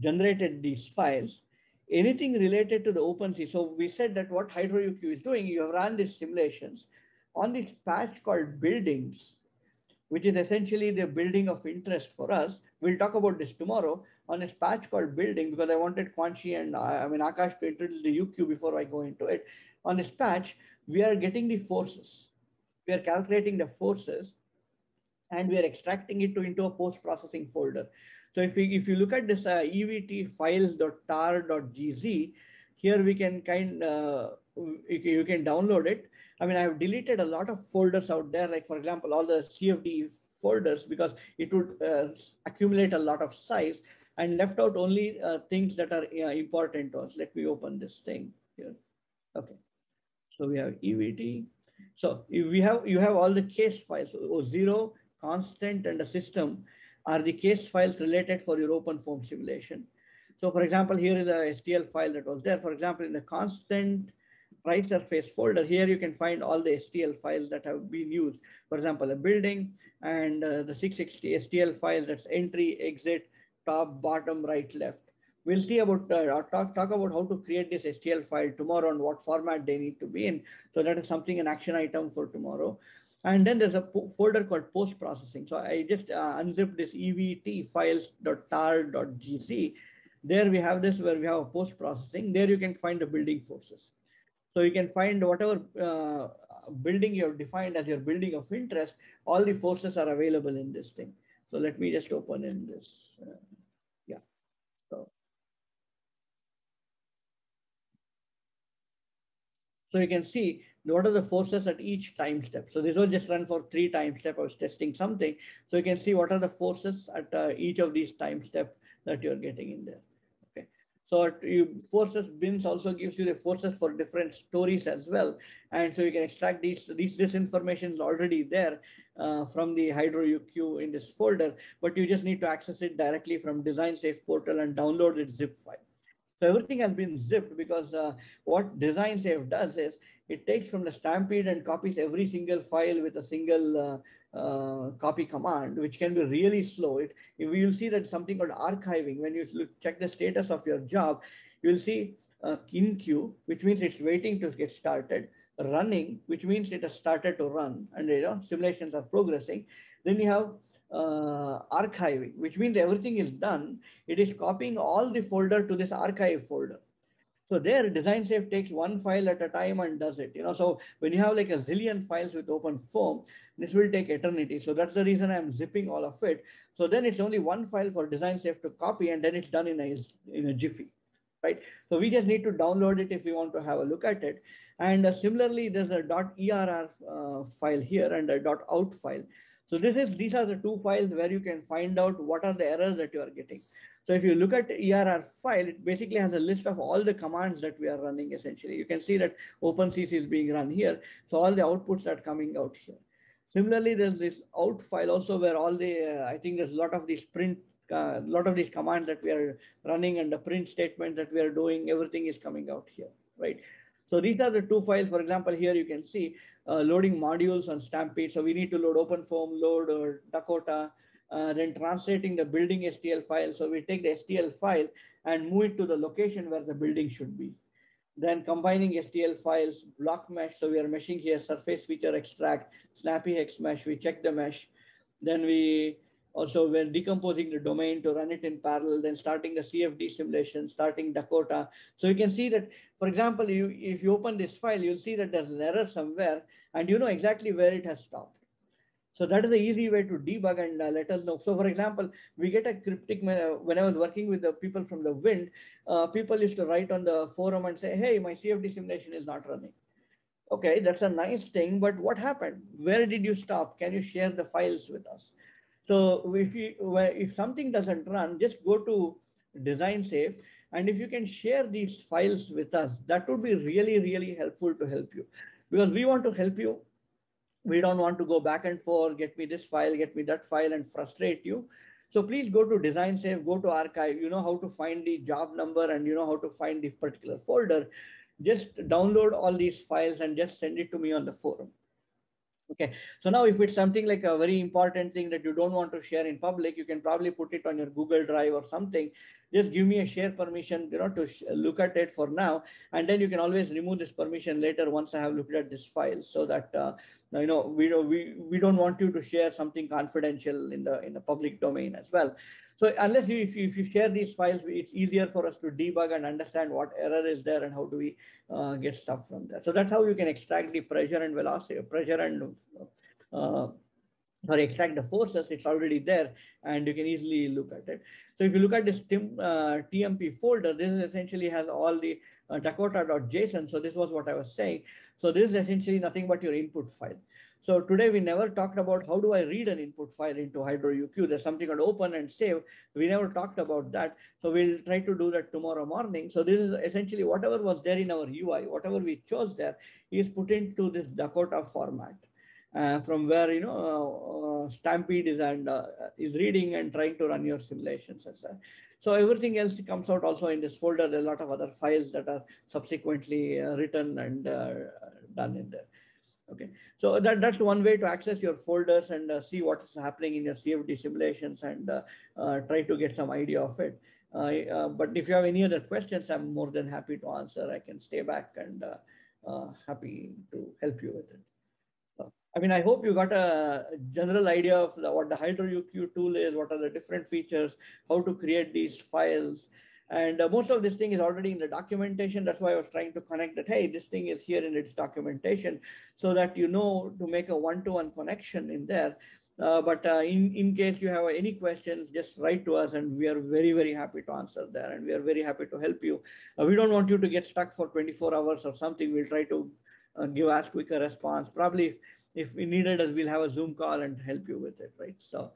generated these files. Anything related to the OpenSees. So we said that what HydroUQ is doing, you have run these simulations on this patch called buildings, which is essentially the building of interest for us. We'll talk about this tomorrow on a patch called building because I wanted Kuanshi and I mean Akash to introduce the UQ before I go into it. On this patch, we are getting the forces. We are calculating the forces and we are extracting it to into a post-processing folder. So if, we, if you look at this uh, evt files.tar.gz, here we can kind uh, you can download it. I mean, I have deleted a lot of folders out there, like for example, all the CFD folders because it would uh, accumulate a lot of size and left out only uh, things that are uh, important to us. Let me open this thing here. Okay. So we have EVT. So we have you have all the case files. So zero, constant, and a system are the case files related for your OpenFOAM simulation. So for example, here is a STL file that was there. For example, in the constant triSurface folder, here you can find all the STL files that have been used. For example, a building and uh, the 660 STL files, that's entry, exit, top, bottom, right, left. We'll see about, uh, talk, talk about how to create this STL file tomorrow and what format they need to be in. So that is something, an action item for tomorrow. And then there's a folder called post processing. So I just uh, unzipped this evt files.tar.gz. There we have this where we have a post processing. There you can find the building forces. So you can find whatever uh, building you have defined as your building of interest, all the forces are available in this thing. So let me just open in this. Uh, yeah. So. So you can see what are the forces at each time step. So this will just run for three time step. I was testing something. So you can see what are the forces at uh, each of these time step that you're getting in there. So you, forces bins also gives you the forces for different stories as well. And so you can extract these, these this information is already there uh, from the HydroUQ in this folder, but you just need to access it directly from DesignSafe portal and download its zip file. So everything has been zipped because uh, what DesignSafe does is it takes from the Stampede and copies every single file with a single uh, uh, copy command, which can be really slow. It, you'll see that something called archiving. When you look, check the status of your job, you'll see uh, in queue, which means it's waiting to get started. running, which means it has started to run and you know simulations are progressing. Then you have uh, archiving, which means everything is done. It is copying all the folder to this archive folder. So there, DesignSafe takes one file at a time and does it. You know, so when you have like a zillion files with OpenFOAM, this will take eternity. So that's the reason I'm zipping all of it. So then it's only one file for DesignSafe to copy, and then it's done in a in a jiffy, right? So we just need to download it if we want to have a look at it. And uh, similarly, there's a .err uh, file here and a .out file. So this is these are the two files where you can find out what are the errors that you are getting. So if you look at ERR file, it basically has a list of all the commands that we are running essentially. You can see that OpenSees is being run here. So all the outputs are coming out here. Similarly, there's this out file also where all the, uh, I think there's a lot of these print, a uh, lot of these commands that we are running and the print statements that we are doing, everything is coming out here, right? So these are the two files. For example, here you can see loading modules on Stampede. So we need to load OpenFOAM, load or Dakota, uh, then translating the building STL file. So we take the STL file and move it to the location where the building should be. Then combining STL files, block mesh. So we are meshing here, surface feature extract, snappy hex mesh. We check the mesh. Then we also we're decomposing the domain to run it in parallel, then starting the CFD simulation, starting Dakota. So you can see that, for example, you, if you open this file, you'll see that there's an error somewhere and you know exactly where it has stopped. So that is the easy way to debug and uh, let us know. So for example, we get a cryptic, uh, when I was working with the people from the wind, uh, people used to write on the forum and say, hey, my CFD simulation is not running. Okay, that's a nice thing, but what happened? Where did you stop? Can you share the files with us? So if you, if something doesn't run, just go to DesignSafe. And if you can share these files with us, that would be really, really helpful to help you because we want to help you we don't want to go back and forth, get me this file, get me that file and frustrate you. So please go to DesignSafe, go to archive, you know how to find the job number and you know how to find the particular folder. Just download all these files and just send it to me on the forum. Okay, so now if it's something like a very important thing that you don't want to share in public, you can probably put it on your Google Drive or something. Just give me a share permission, you know, to look at it for now, and then you can always remove this permission later once I have looked at this file, so that uh, you know we don't we we don't want you to share something confidential in the in the public domain as well. So unless you if, you if you share these files, it's easier for us to debug and understand what error is there and how do we uh, get stuff from there. So that's how you can extract the pressure and velocity, pressure and uh, sorry, extract the forces. It's already there, and you can easily look at it. So if you look at this TIM, uh, TMP folder, this essentially has all the uh, dakota.json. So this was what I was saying. So this is essentially nothing but your input file. So today we never talked about how do I read an input file into HydroUQ. There's something called open and save. We never talked about that. So we'll try to do that tomorrow morning. So this is essentially whatever was there in our UI, whatever we chose there is put into this Dakota format. Uh, from where you know uh, uh, Stampede is and uh, is reading and trying to run your simulations as well. So everything else comes out also in this folder. There are a lot of other files that are subsequently uh, written and done in there. Okay, so that, that's one way to access your folders and uh, see what is happening in your CFD simulations and uh, uh, try to get some idea of it. Uh, but if you have any other questions, I'm more than happy to answer. I can stay back and uh, uh, happy to help you with it. I mean, I hope you got a general idea of the, what the HydroUQ tool is, what are the different features, how to create these files, and uh, most of this thing is already in the documentation. That's why I was trying to connect that, hey, this thing is here in its documentation so that you know to make a one-to-one -one connection in there. Uh, but uh, in, in case you have any questions, just write to us and we are very, very happy to answer there. And we are very happy to help you. Uh, we don't want you to get stuck for 24 hours or something. We'll try to uh, give as quick a response. Probably if, if we needed us, we'll have a Zoom call and help you with it, right? So